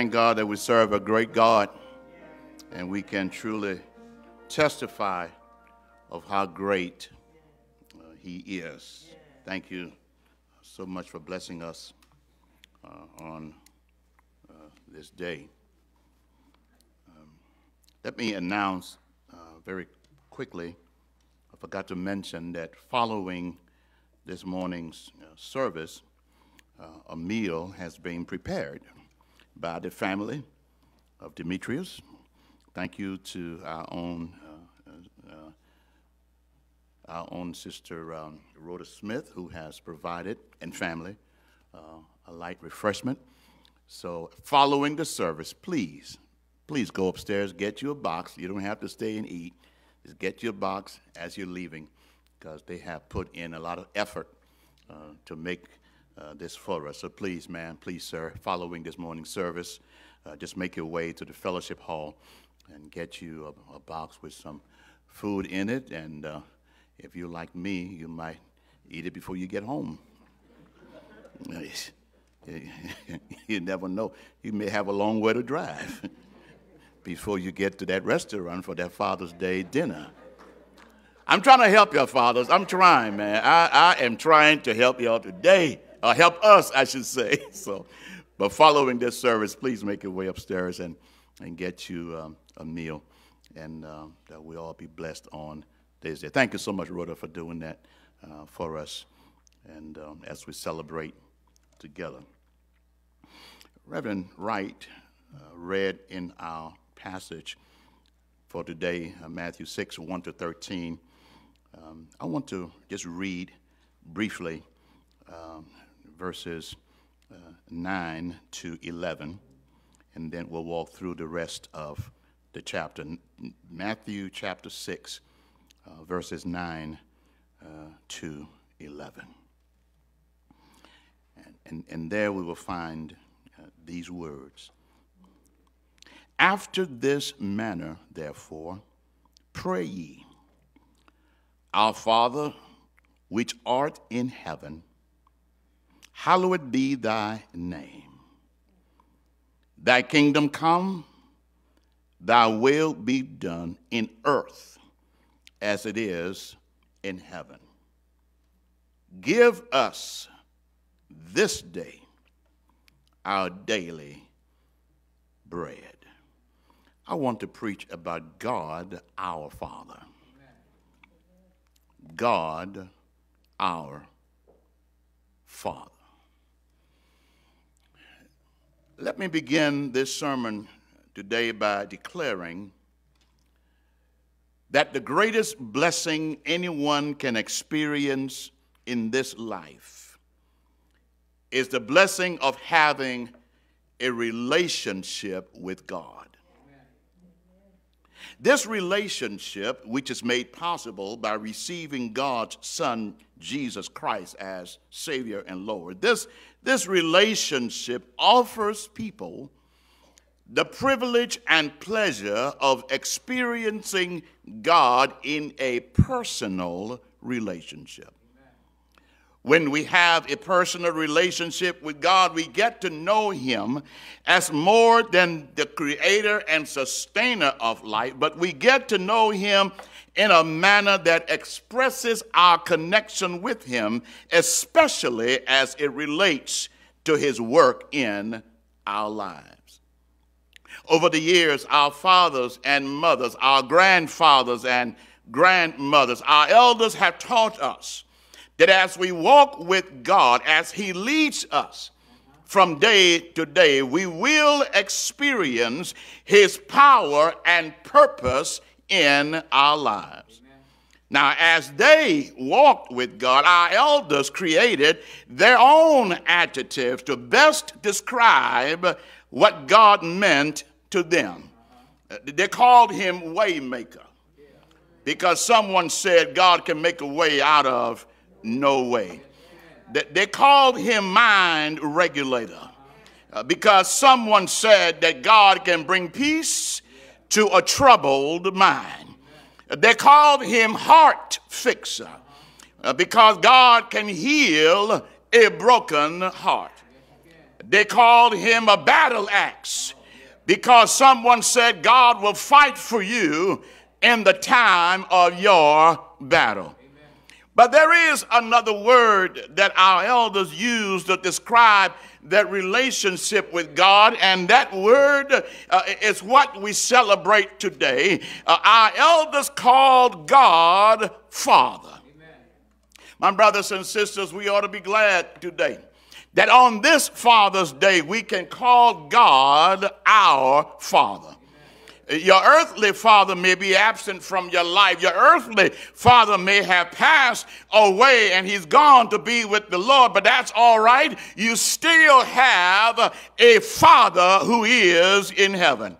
S1: Thank God that we serve a great God and we can truly testify of how great uh, He is. Thank you so much for blessing us uh, on uh, this day. Um, let me announce uh, very quickly, I forgot to mention that following this morning's uh, service, uh, a meal has been prepared by the family of Demetrius. Thank you to our own uh, uh, our own sister um, Rhoda Smith, who has provided, and family, uh, a light refreshment. So, following the service, please, please go upstairs, get you a box. You don't have to stay and eat. Just get your box as you're leaving, because they have put in a lot of effort uh, to make uh, this for us. So, please, man, please, sir, following this morning service, uh, just make your way to the fellowship hall and get you a, a box with some food in it. And uh, if you're like me, you might eat it before you get home. you never know. You may have a long way to drive before you get to that restaurant for that Father's Day dinner. I'm trying to help your fathers. I'm trying, man. I, I am trying to help y'all today, or help us, I should say. So, but following this service, please make your way upstairs and, and get you um, a meal, and um, that we all be blessed on this day. Thank you so much, Rhoda, for doing that uh, for us, and um, as we celebrate together. Reverend Wright uh, read in our passage for today, uh, Matthew 6, 1 to 13. Um, I want to just read briefly um, verses uh, 9 to 11, and then we'll walk through the rest of the chapter. Matthew chapter 6, uh, verses 9 uh, to 11. And, and, and there we will find uh, these words. After this manner, therefore, pray ye, Our Father, which art in heaven, hallowed be thy name. Thy kingdom come, thy will be done in earth as it is in heaven. Give us this day our daily bread. I want to preach about God our Father. God our Father. Let me begin this sermon today by declaring that the greatest blessing anyone can experience in this life is the blessing of having a relationship with God. This relationship, which is made possible by receiving God's Son, Jesus Christ, as Savior and Lord, this, this relationship offers people the privilege and pleasure of experiencing God in a personal relationship. When we have a personal relationship with God, we get to know Him as more than the creator and sustainer of life, but we get to know Him in a manner that expresses our connection with Him, especially as it relates to His work in our lives. Over the years, our fathers and mothers, our grandfathers and grandmothers, our elders have taught us that as we walk with God, as He leads us from day to day, we will experience His power and purpose in our lives. Now, as they walked with God, our elders created their own adjectives to best describe what God meant to them. They called him waymaker because someone said God can make a way out of no way. They called him mind regulator uh, because someone said that God can bring peace to a troubled mind. They called him heart fixer uh, because God can heal a broken heart. They called him a battle axe because someone said God will fight for you in the time of your battle. But there is another word that our elders use to describe that relationship with God, and that word uh, is what we celebrate today. Uh, our elders called God Father. My brothers and sisters, we ought to be glad today that on this Father's Day we can call God our Father. Your earthly father may be absent from your life. Your earthly father may have passed away and he's gone to be with the Lord, but that's all right. You still have a father who is in heaven.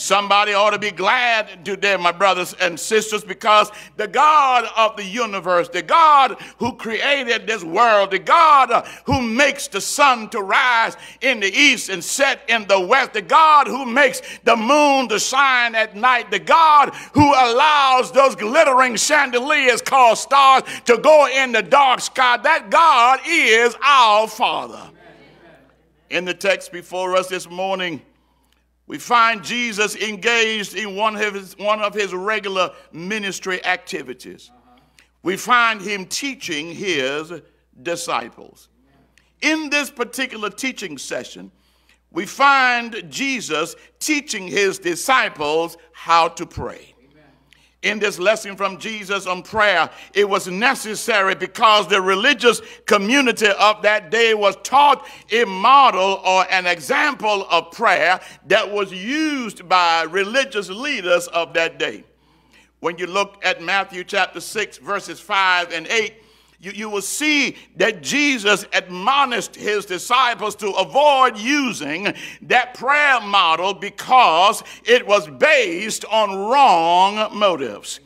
S1: Somebody ought to be glad today, my brothers and sisters, because the God of the universe, the God who created this world, the God who makes the sun to rise in the east and set in the west, the God who makes the moon to shine at night, the God who allows those glittering chandeliers called stars to go in the dark sky, that God is our Father. In the text before us this morning, we find Jesus engaged in one of his, one of his regular ministry activities. We find him teaching his disciples. In this particular teaching session, we find Jesus teaching his disciples how to pray in this lesson from Jesus on prayer. It was necessary because the religious community of that day was taught a model or an example of prayer that was used by religious leaders of that day. When you look at Matthew chapter 6, verses 5 and 8, you, you will see that Jesus admonished his disciples to avoid using that prayer model because it was based on wrong motives.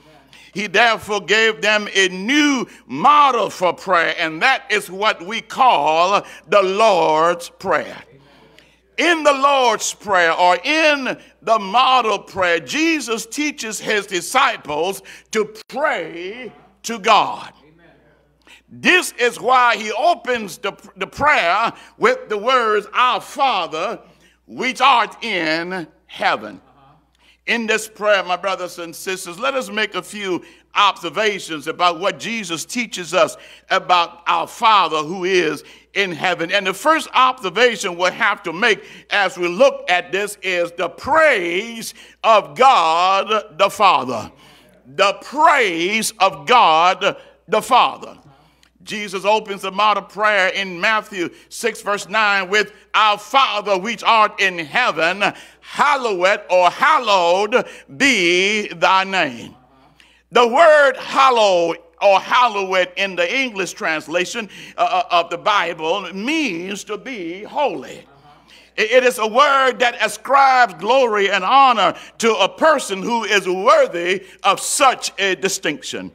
S1: He therefore gave them a new model for prayer, and that is what we call the Lord's Prayer. In the Lord's Prayer or in the model prayer, Jesus teaches his disciples to pray to God. This is why he opens the, the prayer with the words, Our Father, which art in heaven. Uh-huh. In this prayer, my brothers and sisters, let us make a few observations about what Jesus teaches us about our Father who is in heaven. And the first observation we'll have to make as we look at this is the praise of God the Father. The praise of God the Father. Jesus opens the of prayer in Matthew 6, verse 9, with Our Father which art in heaven, hallowed or hallowed be thy name. The word hallowed or hallowed in the English translation uh, uh, of the Bible means to be holy. It is a word that ascribes glory and honor to a person who is worthy of such a distinction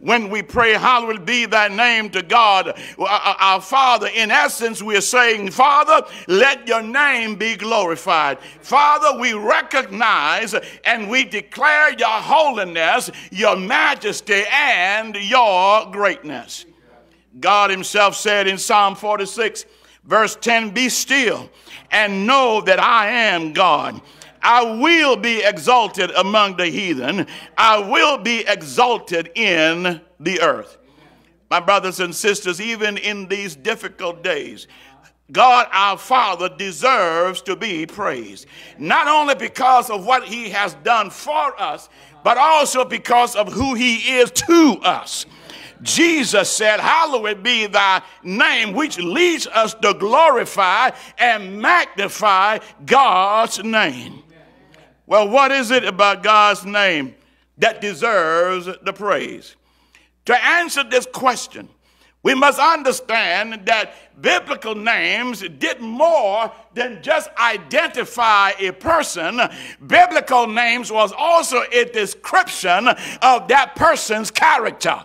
S1: when we pray, Hallowed be thy name to God, uh, uh, our Father. In essence, we are saying, Father, let your name be glorified. Father, we recognize and we declare your holiness, your majesty, and your greatness. God Himself said in Psalm 46, verse 10, Be still and know that I am God. I will be exalted among the heathen. I will be exalted in the earth. My brothers and sisters, even in these difficult days, God our Father deserves to be praised. Not only because of what he has done for us, but also because of who he is to us. Jesus said, Hallowed be thy name, which leads us to glorify and magnify God's name. Well, what is it about God's name that deserves the praise? To answer this question, we must understand that biblical names did more than just identify a person. Biblical names was also a description of that person's character.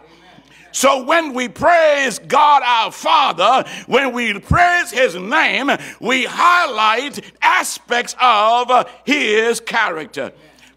S1: So when we praise God our Father, when we praise His name, we highlight aspects of His character.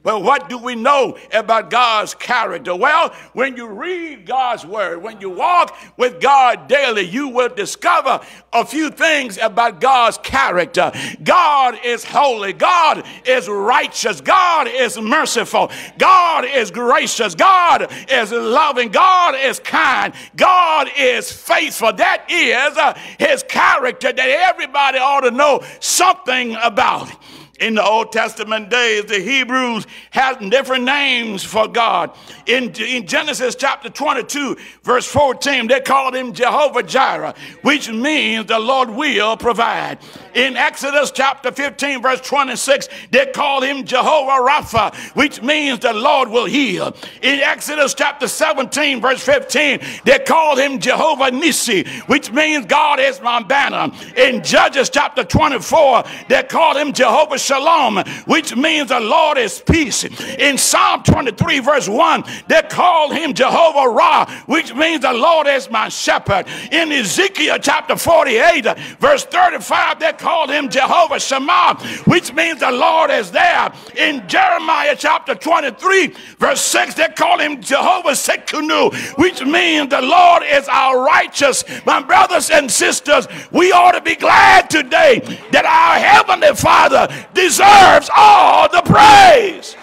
S1: Well, what do we know about God's character? Well, when you read God's word, when you walk with God daily, you will discover a few things about God's character. God is holy. God is righteous. God is merciful. God is gracious. God is loving. God is kind. God is faithful. That is uh, his character that everybody ought to know something about. In the Old Testament days, the Hebrews had different names for God. In, in Genesis chapter 22, verse 14, they called him Jehovah Jireh, which means the Lord will provide. In Exodus chapter 15, verse 26, they called him Jehovah Rapha, which means the Lord will heal. In Exodus chapter 17, verse 15, they called him Jehovah Nissi, which means God is my banner. In Judges chapter 24, they called him Jehovah shalom, which means the Lord is peace. In Psalm 23, verse 1, they called him Jehovah Ra, which means the Lord is my shepherd. In Ezekiel chapter 48, verse 35, they called him Jehovah Shammah, which means the Lord is there. In Jeremiah chapter 23, verse 6, they call him Jehovah Tsidkenu, which means the Lord is our righteous. My brothers and sisters, we ought to be glad today that our Heavenly Father deserves all the praise.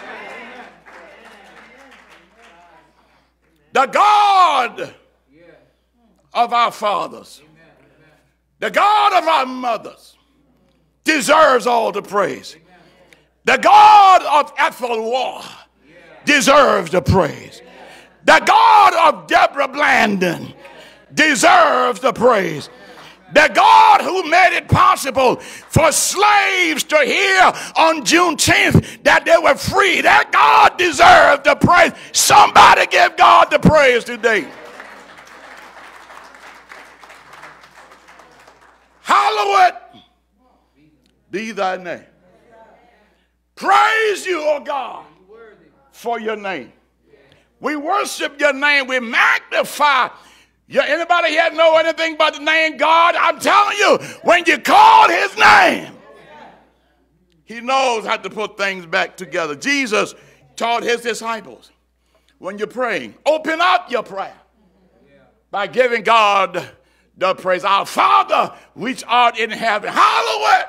S1: The God of our fathers, the God of our mothers, deserves all the praise. The God of Ethel Ward deserves the praise. The God of Deborah Blandon deserves the praise. The God who made it possible for slaves to hear on Juneteenth that they were free, that God deserved the praise. Somebody give God the praise today. Hallowed be thy name. Praise you, O God, for your name. We worship your name. We magnify yeah, anybody here know anything about the name God? I'm telling you, when you call his name, he knows how to put things back together. Jesus taught his disciples when you're praying, open up your prayer by giving God the praise. Our Father, which art in heaven, hallowed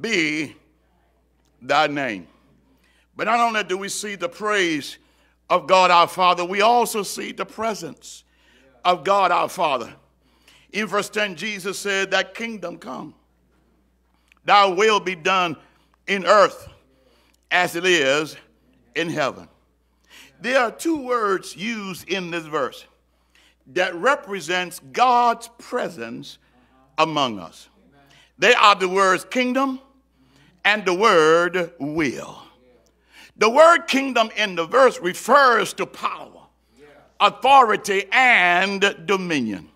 S1: be thy name. But not only do we see the praise of God our Father, we also see the presence of God our Father. In verse 10, Jesus said, That kingdom come, thy will be done in earth as it is in heaven. There are two words used in this verse that represents God's presence among us. They are the words kingdom and the word will. The word kingdom in the verse refers to power, authority, and dominion.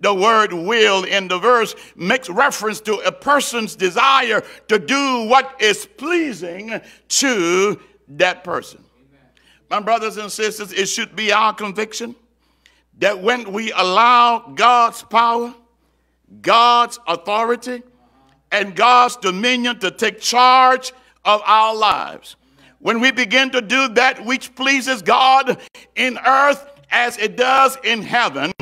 S1: The word will in the verse makes reference to a person's desire to do what is pleasing to that person. My brothers and sisters, it should be our conviction that when we allow God's power, God's authority, and God's dominion to take charge of our lives, when we begin to do that which pleases God in earth as it does in heaven,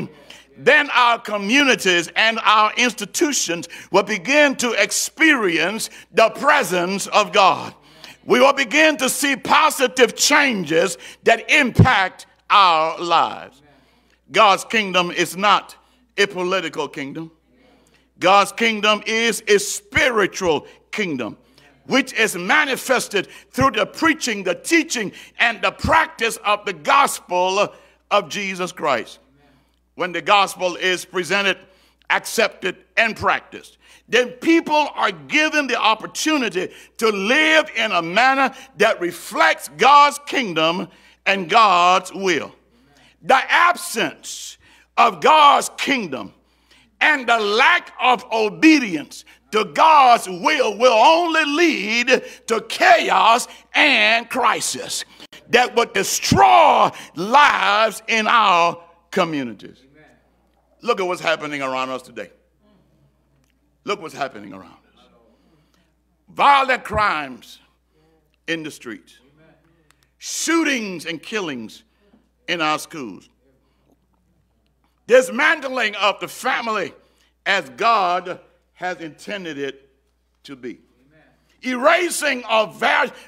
S1: then our communities and our institutions will begin to experience the presence of God. We will begin to see positive changes that impact our lives. God's kingdom is not a political kingdom. God's kingdom is a spiritual kingdom, which is manifested through the preaching, the teaching, and the practice of the gospel of Jesus Christ. When the gospel is presented, accepted, and practiced, then people are given the opportunity to live in a manner that reflects God's kingdom and God's will. The absence of God's kingdom and the lack of obedience to God's will will only lead to chaos and crisis that would destroy lives in our communities. Look at what's happening around us today. Look what's happening around us. Violent crimes in the streets, shootings and killings in our schools, dismantling of the family as God has intended it to be erasing of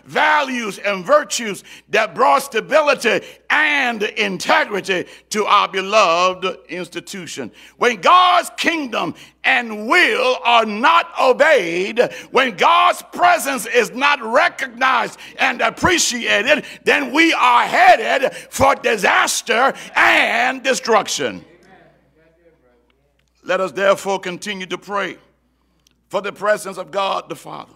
S1: values and virtues that brought stability and integrity to our beloved institution. When God's kingdom and will are not obeyed, when God's presence is not recognized and appreciated, then we are headed for disaster and destruction. Let us therefore continue to pray for the presence of God the Father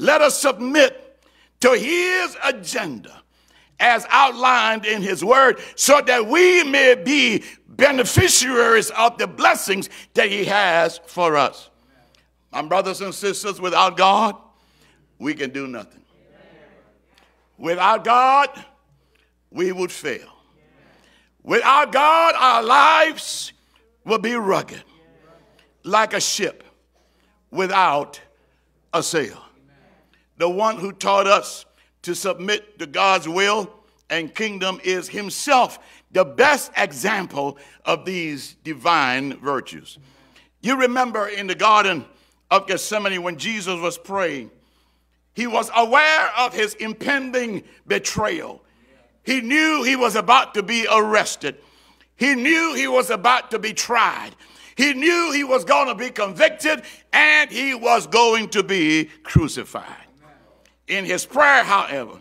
S1: let us submit to his agenda as outlined in his word so that we may be beneficiaries of the blessings that he has for us. My brothers and sisters, without God, we can do nothing. Without God, we would fail. Without God, our lives will be rugged like a ship without a sail the one who taught us to submit to God's will and kingdom is himself the best example of these divine virtues. You remember in the Garden of Gethsemane when Jesus was praying, he was aware of his impending betrayal. He knew he was about to be arrested. He knew he was about to be tried. He knew he was going to be convicted and he was going to be crucified. In his prayer, however,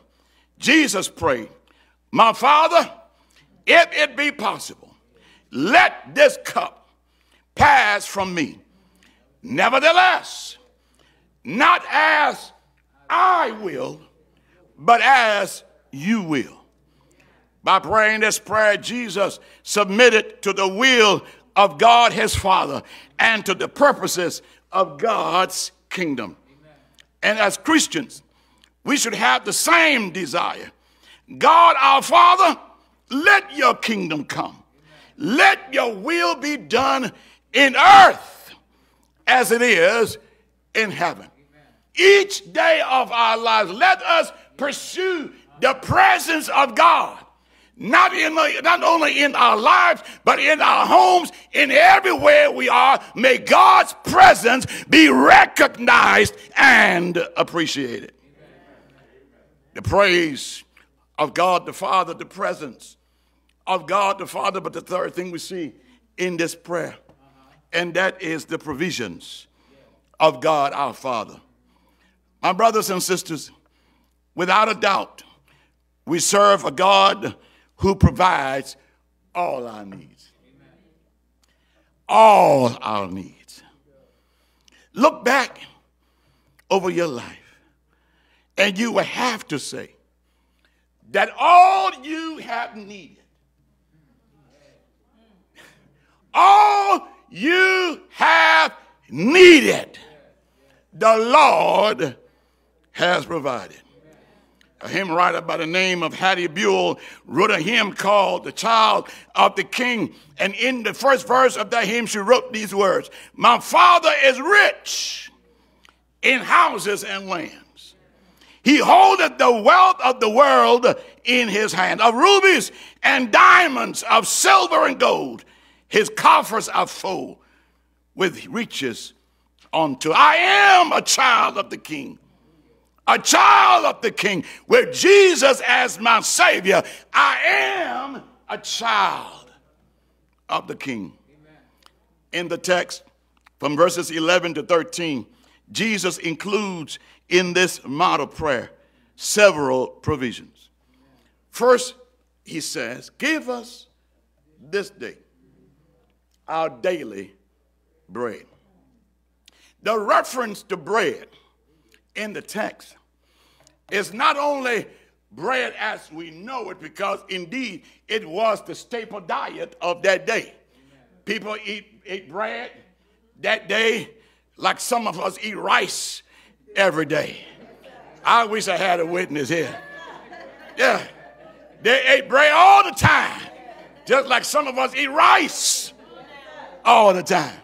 S1: Jesus prayed, My Father, if it be possible, let this cup pass from me. Nevertheless, not as I will, but as you will. By praying this prayer, Jesus submitted to the will of God his Father and to the purposes of God's kingdom. And as Christians, we should have the same desire. God our Father, let your kingdom come. Let your will be done in earth as it is in heaven. Each day of our lives, let us pursue the presence of God. Not, in the, not only in our lives, but in our homes, in everywhere we are. May God's presence be recognized and appreciated. The praise of God the Father, the presence of God the Father. But the third thing we see in this prayer, and that is the provisions of God our Father. My brothers and sisters, without a doubt, we serve a God who provides all our needs. All our needs. Look back over your life, and you will have to say that all you have needed, all you have needed, the Lord has provided. A hymn writer by the name of Hattie Buell wrote a hymn called The Child of the King. And in the first verse of that hymn, she wrote these words My father is rich in houses and lands. He holdeth the wealth of the world in his hand, of rubies and diamonds, of silver and gold. His coffers are full with riches unto. I am a child of the king a child of the king, with Jesus as my Savior, I am a child of the king. Amen. In the text from verses 11 to 13, Jesus includes in this model prayer several provisions. First, he says, Give us this day our daily bread. The reference to bread in the text is not only bread as we know it, because indeed it was the staple diet of that day. People eat, eat bread that day like some of us eat rice every day. I wish I had a witness here. Yeah. They ate bread all the time, just like some of us eat rice all the time.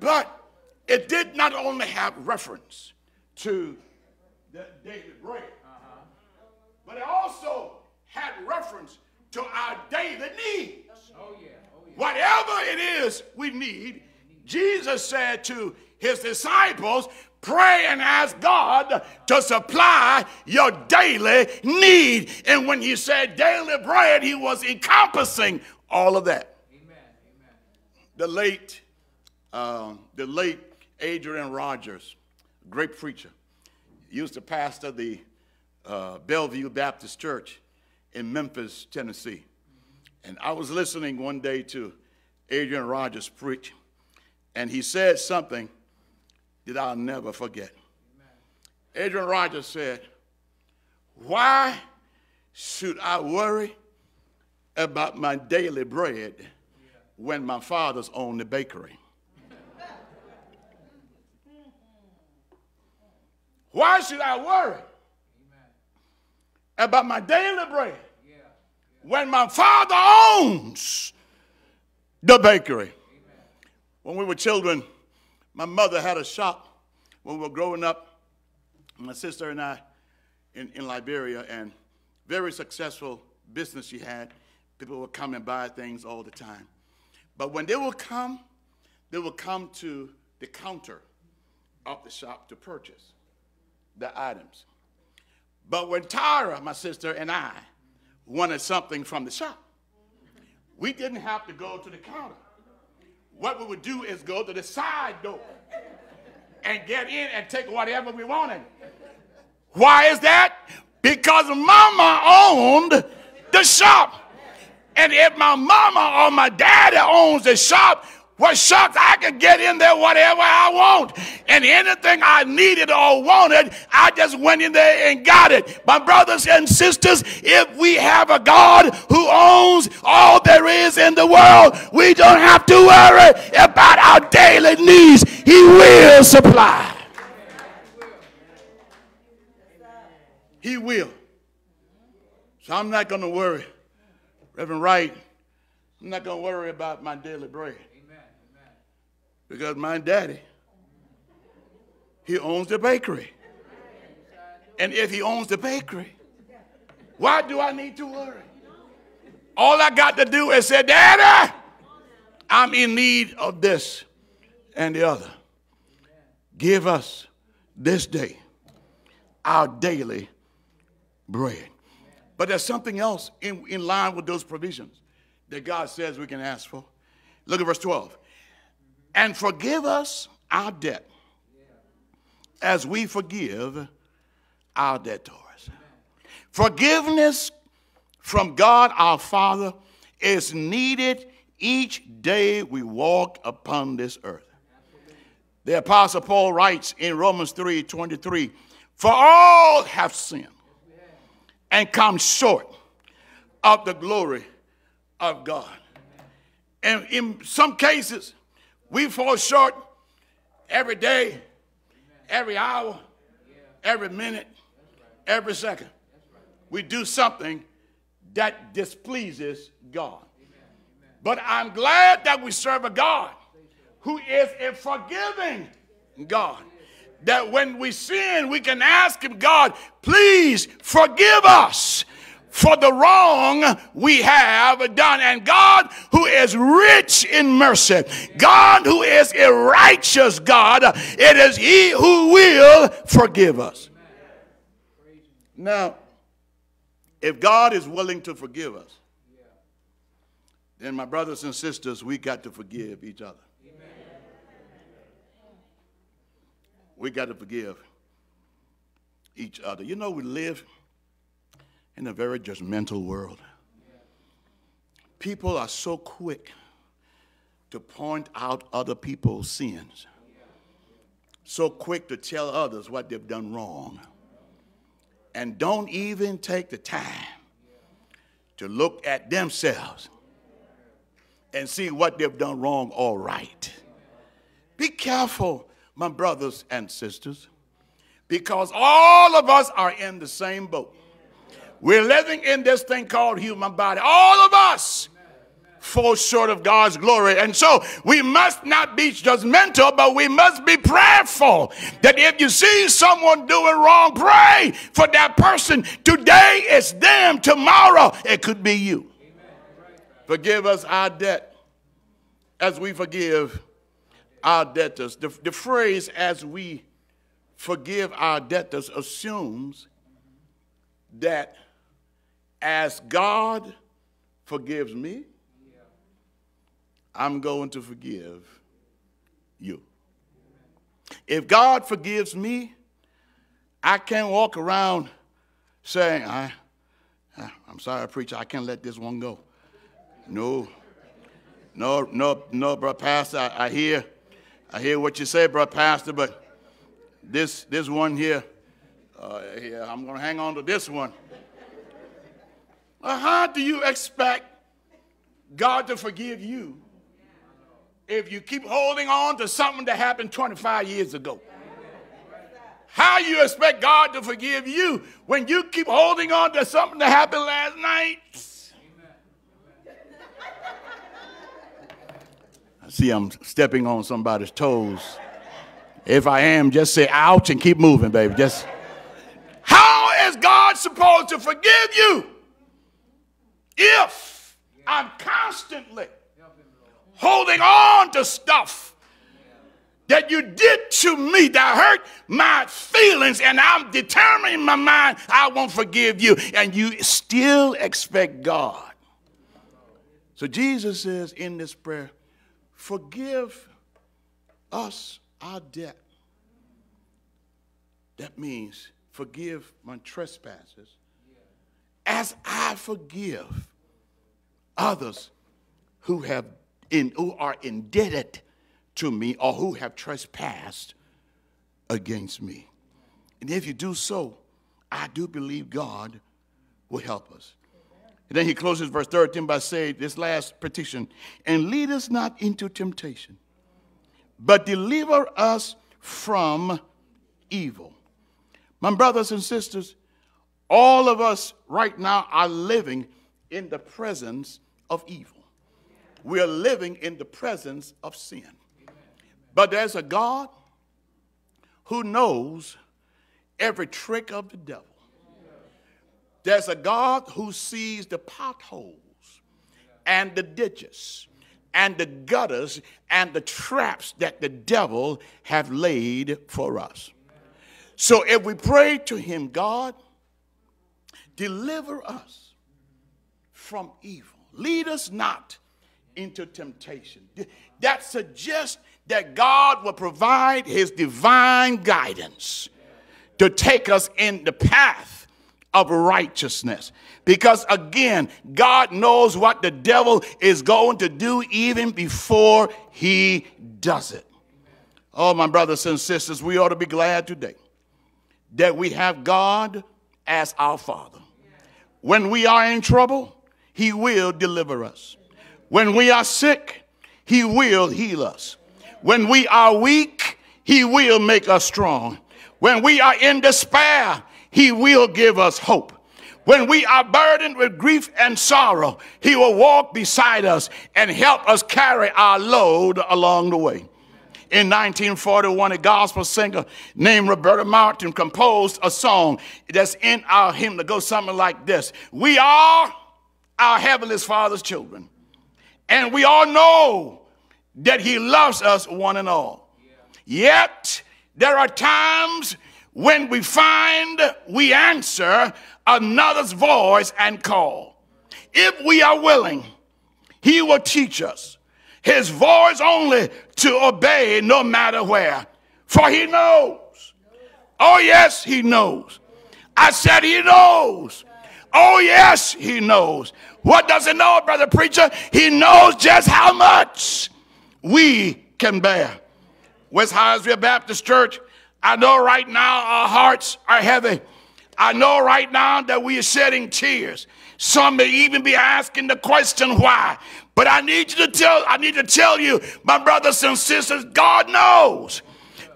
S1: But it did not only have reference to the daily bread. Uh-huh. But it also had reference to our daily needs. Oh, yeah. Oh, yeah. Whatever it is we need, Jesus said to his disciples, pray and ask God to supply your daily need. And when he said daily bread, he was encompassing all of that. Amen. Amen. The late, uh, the late Adrian Rogers, great preacher, used to pastor the uh, Bellevue Baptist Church in Memphis, Tennessee. And I was listening one day to Adrian Rogers preach, and he said something that I'll never forget. Adrian Rogers said, Why should I worry about my daily bread when my father's own the bakery? Why should I worry Amen. about my daily bread yeah. Yeah. when my father owns the bakery? Amen. When we were children, my mother had a shop when we were growing up, my sister and I in, in Liberia, and very successful business she had. People would come and buy things all the time. But when they would come, they would come to the counter of the shop to purchase the items. But when Tara, my sister, and I wanted something from the shop, we didn't have to go to the counter. What we would do is go to the side door and get in and take whatever we wanted. Why is that? Because mama owned the shop. And if my mama or my daddy owns the shop, well, shucks, I could get in there whatever I want. And anything I needed or wanted, I just went in there and got it. My brothers and sisters, if we have a God who owns all there is in the world, we don't have to worry about our daily needs. He will supply. He will. So I'm not going to worry. Reverend Wright, I'm not going to worry about my daily bread. Because my daddy, he owns the bakery. And if he owns the bakery, why do I need to worry? All I got to do is say, Daddy, I'm in need of this and the other. Give us this day our daily bread. But there's something else in, in line with those provisions that God says we can ask for. Look at verse 12. And forgive us our debt as we forgive our debtors. Forgiveness from God our Father is needed each day we walk upon this earth. The Apostle Paul writes in Romans 3 23, For all have sinned and come short of the glory of God. And in some cases, we fall short every day, every hour, every minute, every second. We do something that displeases God. But I'm glad that we serve a God who is a forgiving God. That when we sin, we can ask Him, God, please forgive us for the wrong we have done. And God, who is rich in mercy, God, who is a righteous God, it is He who will forgive us. Now, if God is willing to forgive us, then my brothers and sisters, we got to forgive each other. We got to forgive each other. You know, we live in a very judgmental world. People are so quick to point out other people's sins, so quick to tell others what they've done wrong, and don't even take the time to look at themselves and see what they've done wrong all right. Be careful, my brothers and sisters, because all of us are in the same boat. We're living in this thing called human body. All of us fall short of God's glory. And so we must not be judgmental, but we must be prayerful. That if you see someone doing wrong, pray for that person. Today it's them, tomorrow it could be you. Forgive us our debt as we forgive our debtors. The, the phrase as we forgive our debtors assumes that as God forgives me, I'm going to forgive you. If God forgives me, I can't walk around saying, I, I'm sorry, preacher, I can't let this one go. No, no, no, no, bro, pastor. I, I, hear, I hear what you say, bro, pastor. But this, this one here, uh, yeah, I'm gonna hang on to this one. Well, how do you expect God to forgive you if you keep holding on to something that happened 25 years ago? How you expect God to forgive you when you keep holding on to something that happened last night? I see I'm stepping on somebody's toes. If I am, just say ouch and keep moving, baby. Just how is God supposed to forgive you? If I'm constantly holding on to stuff that you did to me that hurt my feelings, and I'm determining in my mind I won't forgive you, and you still expect God. So Jesus says in this prayer, forgive us our debt. That means forgive my trespasses as I forgive others who have in, who are indebted to me or who have trespassed against me. And if you do so, I do believe God will help us. And then he closes verse 13 by saying this last petition, and lead us not into temptation, but deliver us from evil. My brothers and sisters, all of us right now are living in the presence of evil. We are living in the presence of sin. But there's a God who knows every trick of the devil. There's a God who sees the potholes and the ditches and the gutters and the traps that the devil have laid for us. So if we pray to him, God, Deliver us from evil. Lead us not into temptation. That suggests that God will provide his divine guidance to take us in the path of righteousness. Because again, God knows what the devil is going to do even before he does it. Oh, my brothers and sisters, we ought to be glad today that we have God as our Father. When we are in trouble, He will deliver us. When we are sick, He will heal us. When we are weak, He will make us strong. When we are in despair, He will give us hope. When we are burdened with grief and sorrow, He will walk beside us and help us carry our load along the way. In 1941, a gospel singer named Roberta Martin composed a song that's in our hymn that goes something like this We are our Heavenly Father's children, and we all know that He loves us one and all. Yet, there are times when we find we answer another's voice and call. If we are willing, He will teach us his voice only to obey no matter where. For he knows. Oh, yes, he knows. I said he knows. Oh, yes, he knows. What does he know, brother preacher? He knows just how much we can bear. West Hyattsville Baptist Church, I know right now our hearts are heavy. I know right now that we are shedding tears. Some may even be asking the question why. But I need you to tell, I need to tell you, my brothers and sisters, God knows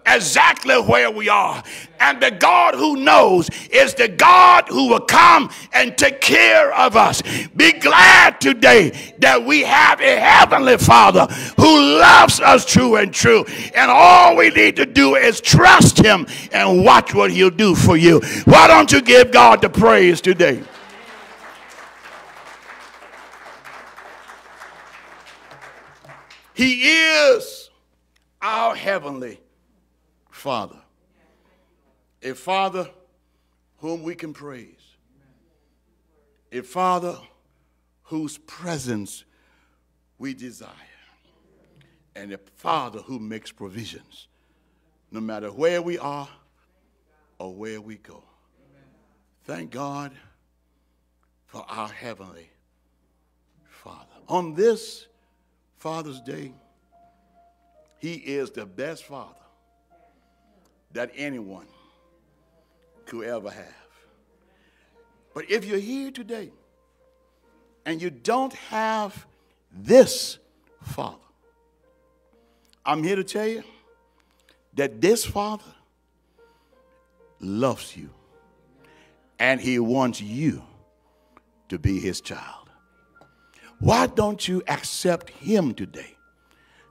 S1: exactly where we are. And the God who knows is the God who will come and take care of us. Be glad today that we have a heavenly Father who loves us true and true. And all we need to do is trust him and watch what he'll do for you. Why don't you give God the praise today? He is our heavenly Father. A Father whom we can praise. A Father whose presence we desire. And a Father who makes provisions no matter where we are or where we go. Thank God for our heavenly Father. On this Father's Day, he is the best father that anyone could ever have. But if you're here today and you don't have this father, I'm here to tell you that this father loves you and he wants you to be his child. Why don't you accept Him today?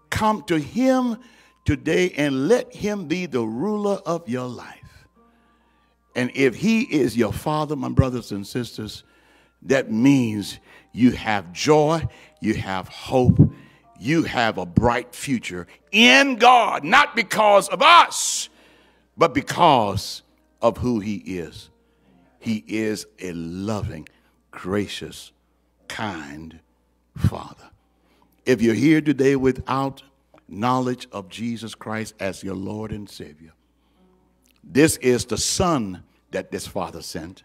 S1: Come to Him today and let Him be the ruler of your life. And if He is your Father, my brothers and sisters, that means you have joy, you have hope, you have a bright future in God, not because of us, but because of who He is. He is a loving, gracious, kind Father. If you're here today without knowledge of Jesus Christ as your Lord and Savior, this is the Son that this Father sent.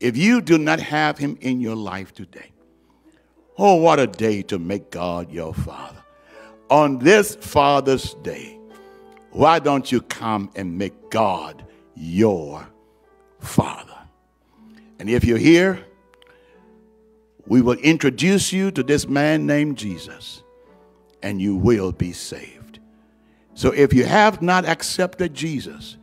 S1: If you do not have Him in your life today, oh, what a day to make God your Father. On this Father's Day, why don't you come and make God your Father? And if you're here we will introduce you to this man named Jesus, and you will be saved. So if you have not accepted Jesus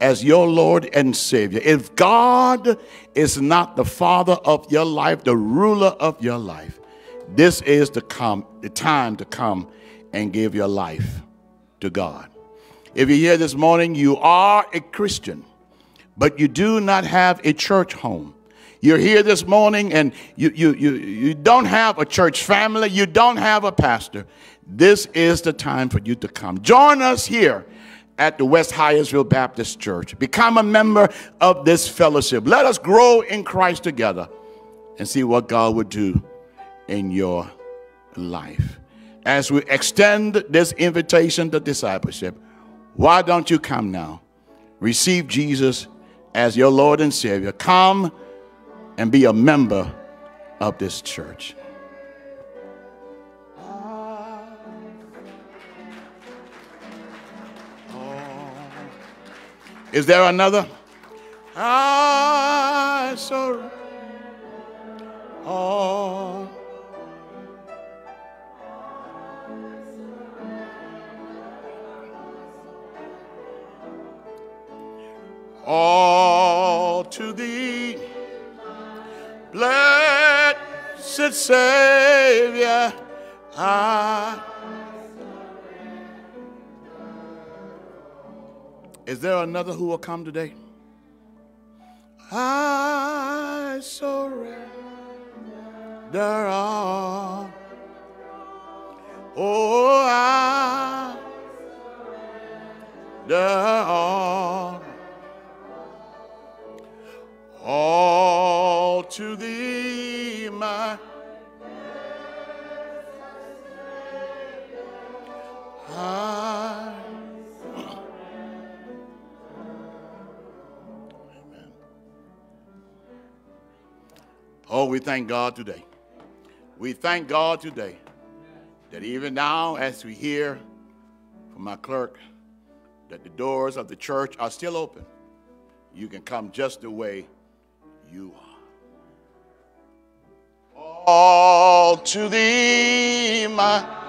S1: as your Lord and Savior, if God is not the Father of your life, the ruler of your life, this is the the time to come and give your life to God. If you're here this morning, you are a Christian, but you do not have a church home. You're here this morning and you, you, you, you don't have a church family, you don't have a pastor. This is the time for you to come. Join us here at the West Hyattsville Baptist Church. Become a member of this fellowship. Let us grow in Christ together and see what God would do in your life. As we extend this invitation to discipleship, why don't you come now? Receive Jesus as your Lord and Savior. Come and be a member of this church. Is there another? Ah, I surrender another who will come today? Thank God today. We thank God today that even now, as we hear from my clerk, that the doors of the church are still open. You can come just the way you are. All to thee, my.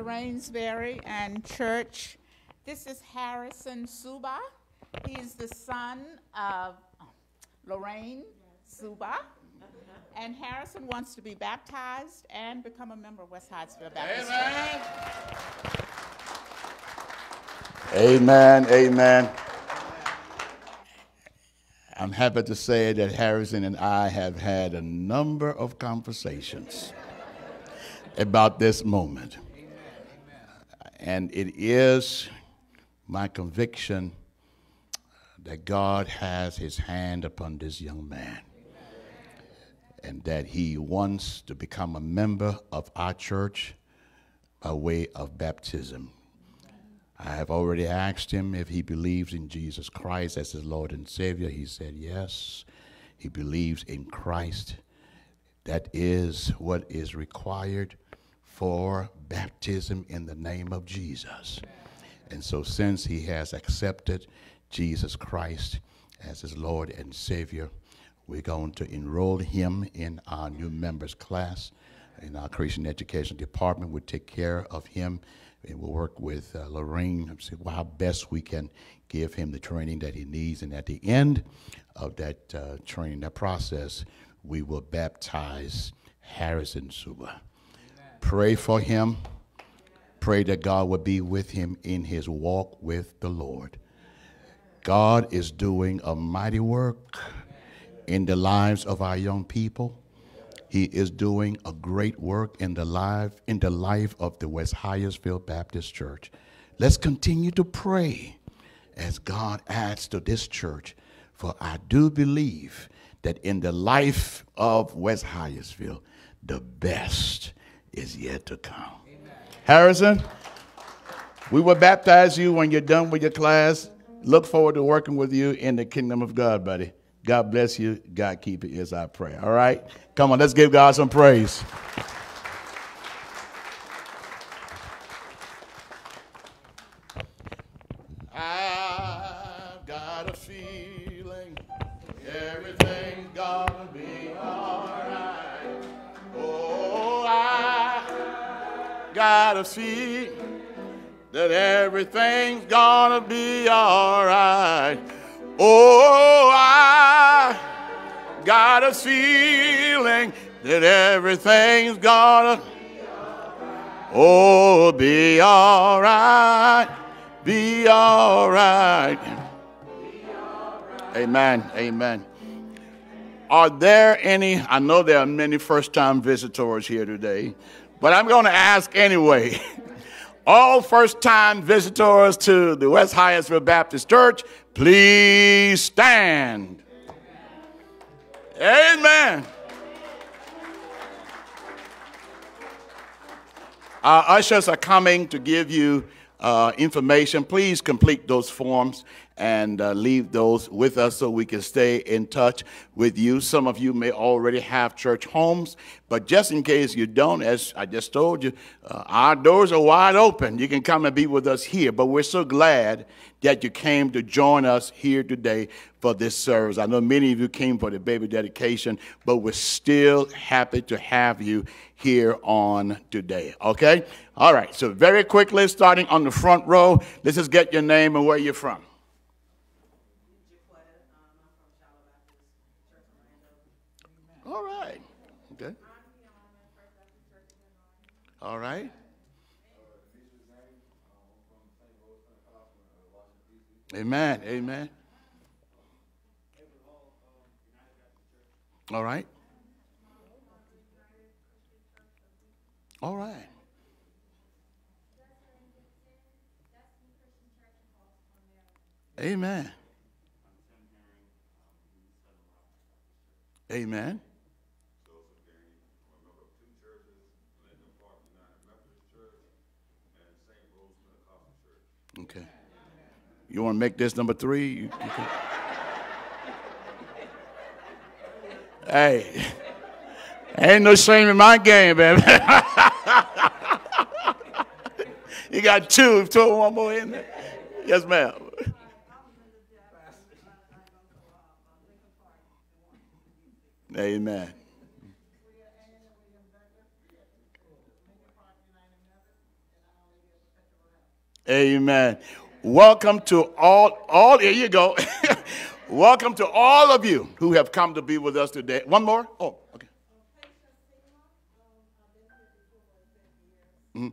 S2: Pastor Rainsbury and church. This is Harrison Suba. He's the son of Lorraine Suba. And Harrison wants to be baptized and become a member of West Hyattsville Baptist Church.
S1: Amen. Amen. I'm happy to say that Harrison and I have had a number of conversations about this moment. And it is my conviction that God has his hand upon this young man and that he wants to become a member of our church by way of baptism. I have already asked him if he believes in Jesus Christ as his Lord and Savior. He said yes. He believes in Christ. That is what is required for baptism in the name of Jesus. And so, since he has accepted Jesus Christ as his Lord and Savior, we're going to enroll him in our new members class. In our Christian Education Department, we'll take care of him and we'll work with uh, Lorraine and see how best we can give him the training that he needs. And at the end of that uh, training, that process, we will baptize Harrison Suba. Pray for him. Pray that God will be with him in his walk with the Lord. God is doing a mighty work in the lives of our young people. He is doing a great work in the life in the life of the West Hyattsville Baptist Church. Let's continue to pray as God adds to this church, for I do believe that in the life of West Hyattsville, the best is yet to come. Harrison, we will baptize you when you're done with your class. Look forward to working with you in the kingdom of God, buddy. God bless you. God keep it is our prayer. All right? Come on, let's give God some praise. Got a feeling that everything's gonna be alright. Oh, I got a feeling that everything's gonna oh be alright, be alright. Amen. Amen. Are there any? I know there are many first time visitors here today, but I'm going to ask anyway. All first time visitors to the West Hyattsville Baptist Church, please stand. Amen. Our ushers are coming to give you uh, information. Please complete those forms and uh, leave those with us so we can stay in touch with you. Some of you may already have church homes, but just in case you don't, as I just told you, uh, our doors are wide open. You can come and be with us here, but we're so glad that you came to join us here today for this service. I know many of you came for the baby dedication, but we're still happy to have you here on today. Okay? All right, so very quickly, starting on the front row, let's just get your name and where you're from. All right. Okay. All right. Amen. Amen. All right. All right. Amen. Amen. Okay. You want to make this number three? You, you can... hey, ain't no shame in my game, baby. you got two. Throw one more in there. Yes, ma'am. Amen. Amen. Welcome to all, all, here you go. Welcome to all of you who have come to be with us today. One more? Oh, okay. Mm.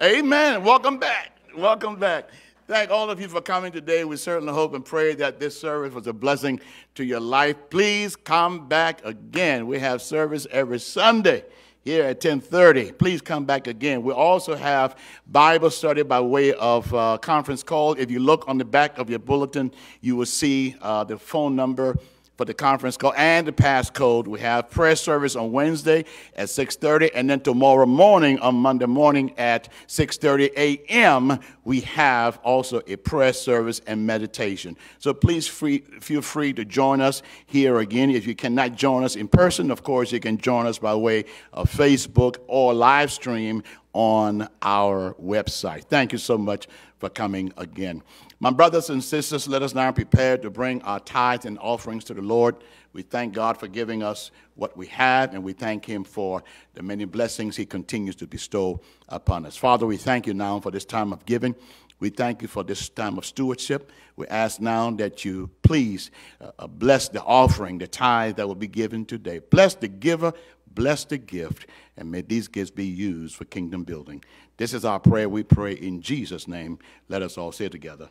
S1: Amen. Welcome back. Welcome back. Thank all of you for coming today. We certainly hope and pray that this service was a blessing to your life. Please come back again. We have service every Sunday here at 10:30. Please come back again. We also have Bible study by way of uh, conference call. If you look on the back of your bulletin, you will see uh, the phone number for the conference call and the passcode. We have prayer service on Wednesday at 6:30, and then tomorrow morning on Monday morning at 6:30 a.m. we have also a prayer service and meditation. So please free, feel free to join us here again. If you cannot join us in person, of course you can join us by way of Facebook or live stream on our website. Thank you so much for coming again. My brothers and sisters, let us now prepare to bring our tithes and offerings to the Lord. We thank God for giving us what we have, and we thank Him for the many blessings He continues to bestow upon us. Father, we thank you now for this time of giving. We thank you for this time of stewardship. We ask now that you please uh, bless the offering, the tithe that will be given today. Bless the giver, bless the gift, and may these gifts be used for kingdom building. This is our prayer. We pray in Jesus' name. Let us all say together.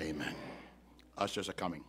S1: Amen. Ushers are coming.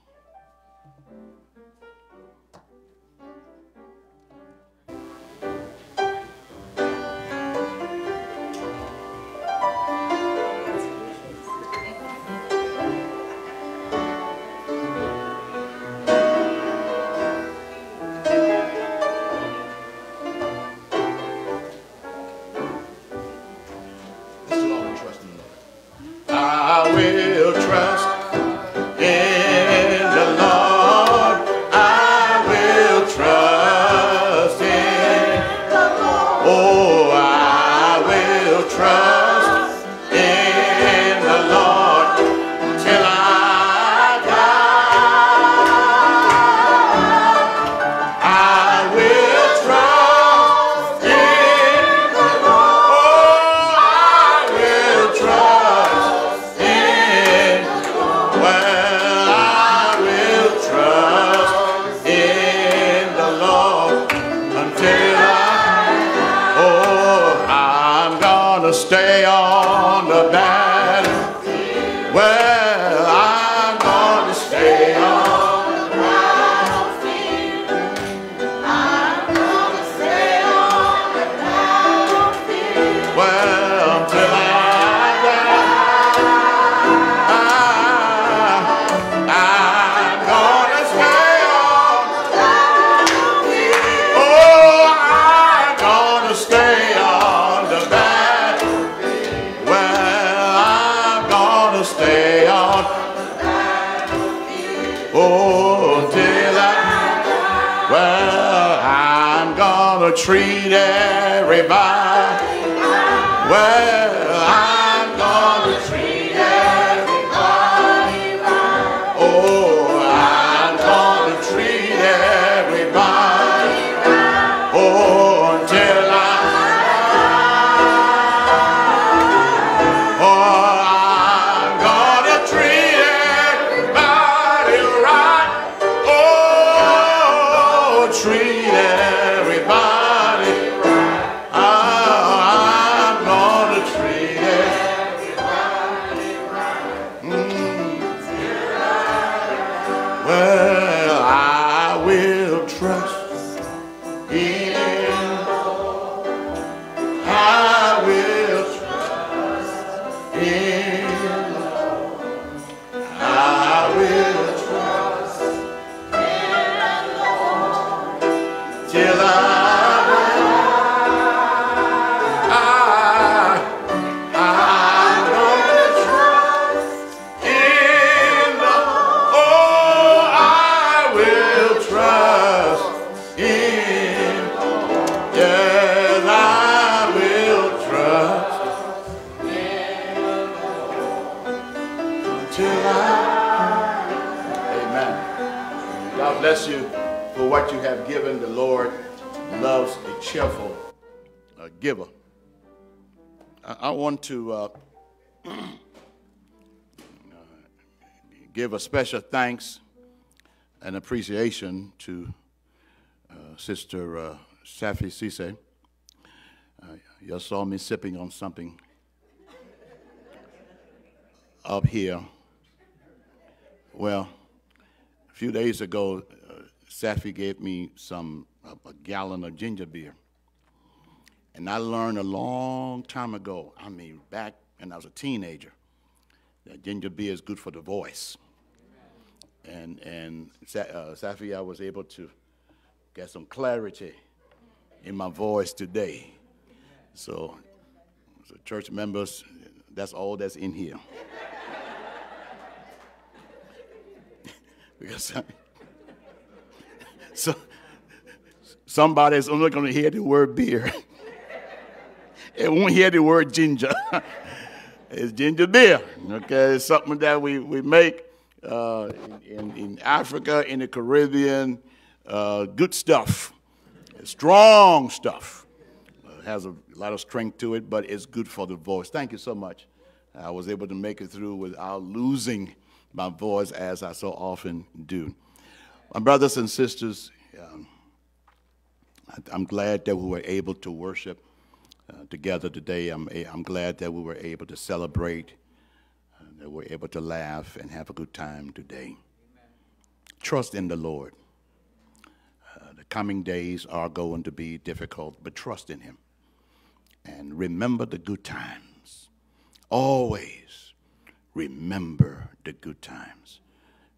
S1: A special thanks and appreciation to uh, Sister uh, Safi Sise. Uh, you saw me sipping on something up here. Well, a few days ago, uh, Safi gave me some a, a gallon of ginger beer. And I learned a long time ago, I mean, back when I was a teenager, that ginger beer is good for the voice. And, and uh, Safi, I was able to get some clarity in my voice today. So, so church members, that's all that's in here. because so, somebody's only going to hear the word beer. it won't hear the word ginger. it's ginger beer. Okay, it's something that we, we make uh, in, in Africa, in the Caribbean. Uh, good stuff, strong stuff. Uh, has a lot of strength to it, but it's good for the voice. Thank you so much. I was able to make it through without losing my voice as I so often do. My brothers and sisters, um, I- I'm glad that we were able to worship uh, together today. I'm, I'm glad that we were able to celebrate, that we're able to laugh and have a good time today. Trust in the Lord. Uh, the coming days are going to be difficult, but trust in Him. And remember the good times. Always remember the good times.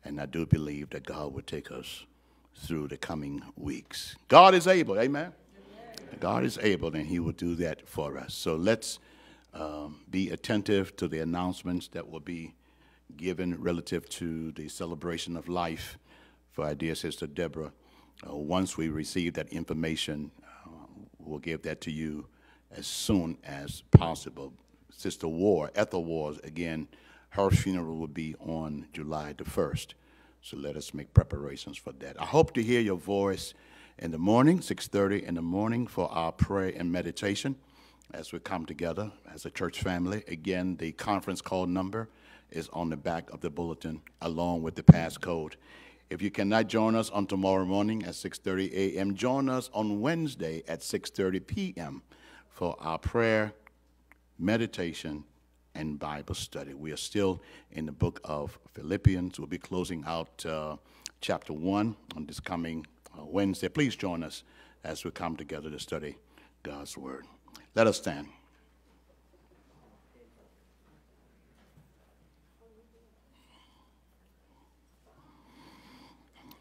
S1: And I do believe that God will take us through the coming weeks. God is able, amen? God is able, and He will do that for us. So let's um, be attentive to the announcements that will be given relative to the celebration of life for our dear sister Deborah. Uh, once we receive that information, uh, we'll give that to you as soon as possible. Sister Ward, Ethel Ward, again, her funeral will be on July the 1st. So let us make preparations for that. I hope to hear your voice in the morning, 6:30 in the morning for our prayer and meditation as we come together as a church family. Again, the conference call number is on the back of the bulletin along with the passcode. If you cannot join us on tomorrow morning at 6:30 a.m., join us on Wednesday at 6:30 p.m. for our prayer, meditation, and Bible study. We are still in the book of Philippians. We'll be closing out uh, chapter 1 on this coming uh, Wednesday. Please join us as we come together to study God's Word. Let us stand.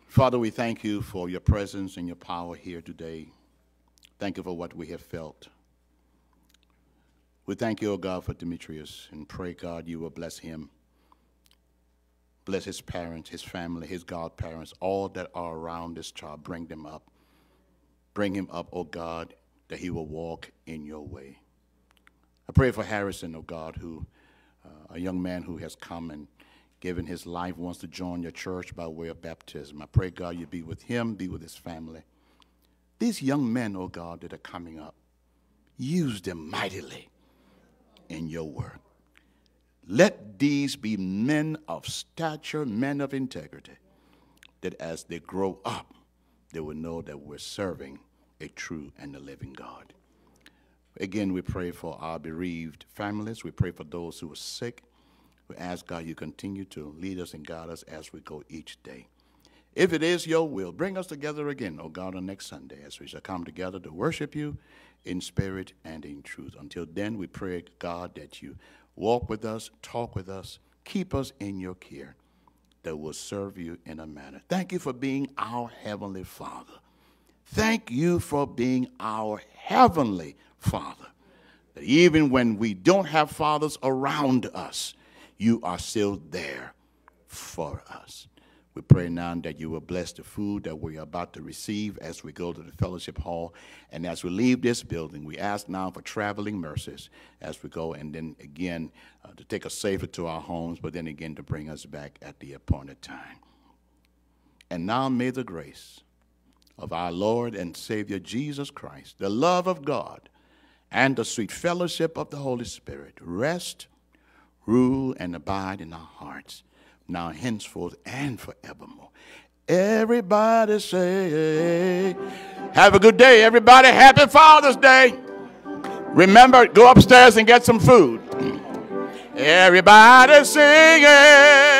S1: Father, we thank you for your presence and your power here today. Thank you for what we have felt. We thank you, O God, for Demetrius and pray, God, you will bless him. Bless his parents, his family, his godparents, all that are around this child. Bring them up. Bring him up, O God, that he will walk in your way. I pray for Harrison, O God, who, uh, a young man who has come and given his life, wants to join your church by way of baptism. I pray, God, you be with him, be with his family. These young men, O God, that are coming up, use them mightily in your work. Let these be men of stature, men of integrity, that as they grow up, they will know that we're serving a true and a living God. Again, we pray for our bereaved families. We pray for those who are sick. We ask God you continue to lead us and guide us as we go each day. If it is your will, bring us together again, O God, on next Sunday as we shall come together to worship you in spirit and in truth. Until then, we pray, God, that you walk with us, talk with us, keep us in your care that will serve you in a manner. Thank you for being our Heavenly Father. Thank you for being our Heavenly Father. That even when we don't have fathers around us, you are still there for us. We pray now that you will bless the food that we are about to receive as we go to the fellowship hall. And as we leave this building, we ask now for traveling mercies as we go, and then again uh, to take us safely to our homes, but then again to bring us back at the appointed time. And now may the grace of our Lord and Savior Jesus Christ, the love of God, and the sweet fellowship of the Holy Spirit rest, rule, and abide in our hearts, now, henceforth, and forevermore. Everybody say, Have a good day, everybody. Happy Father's Day. Remember, go upstairs and get some food. Everybody singing.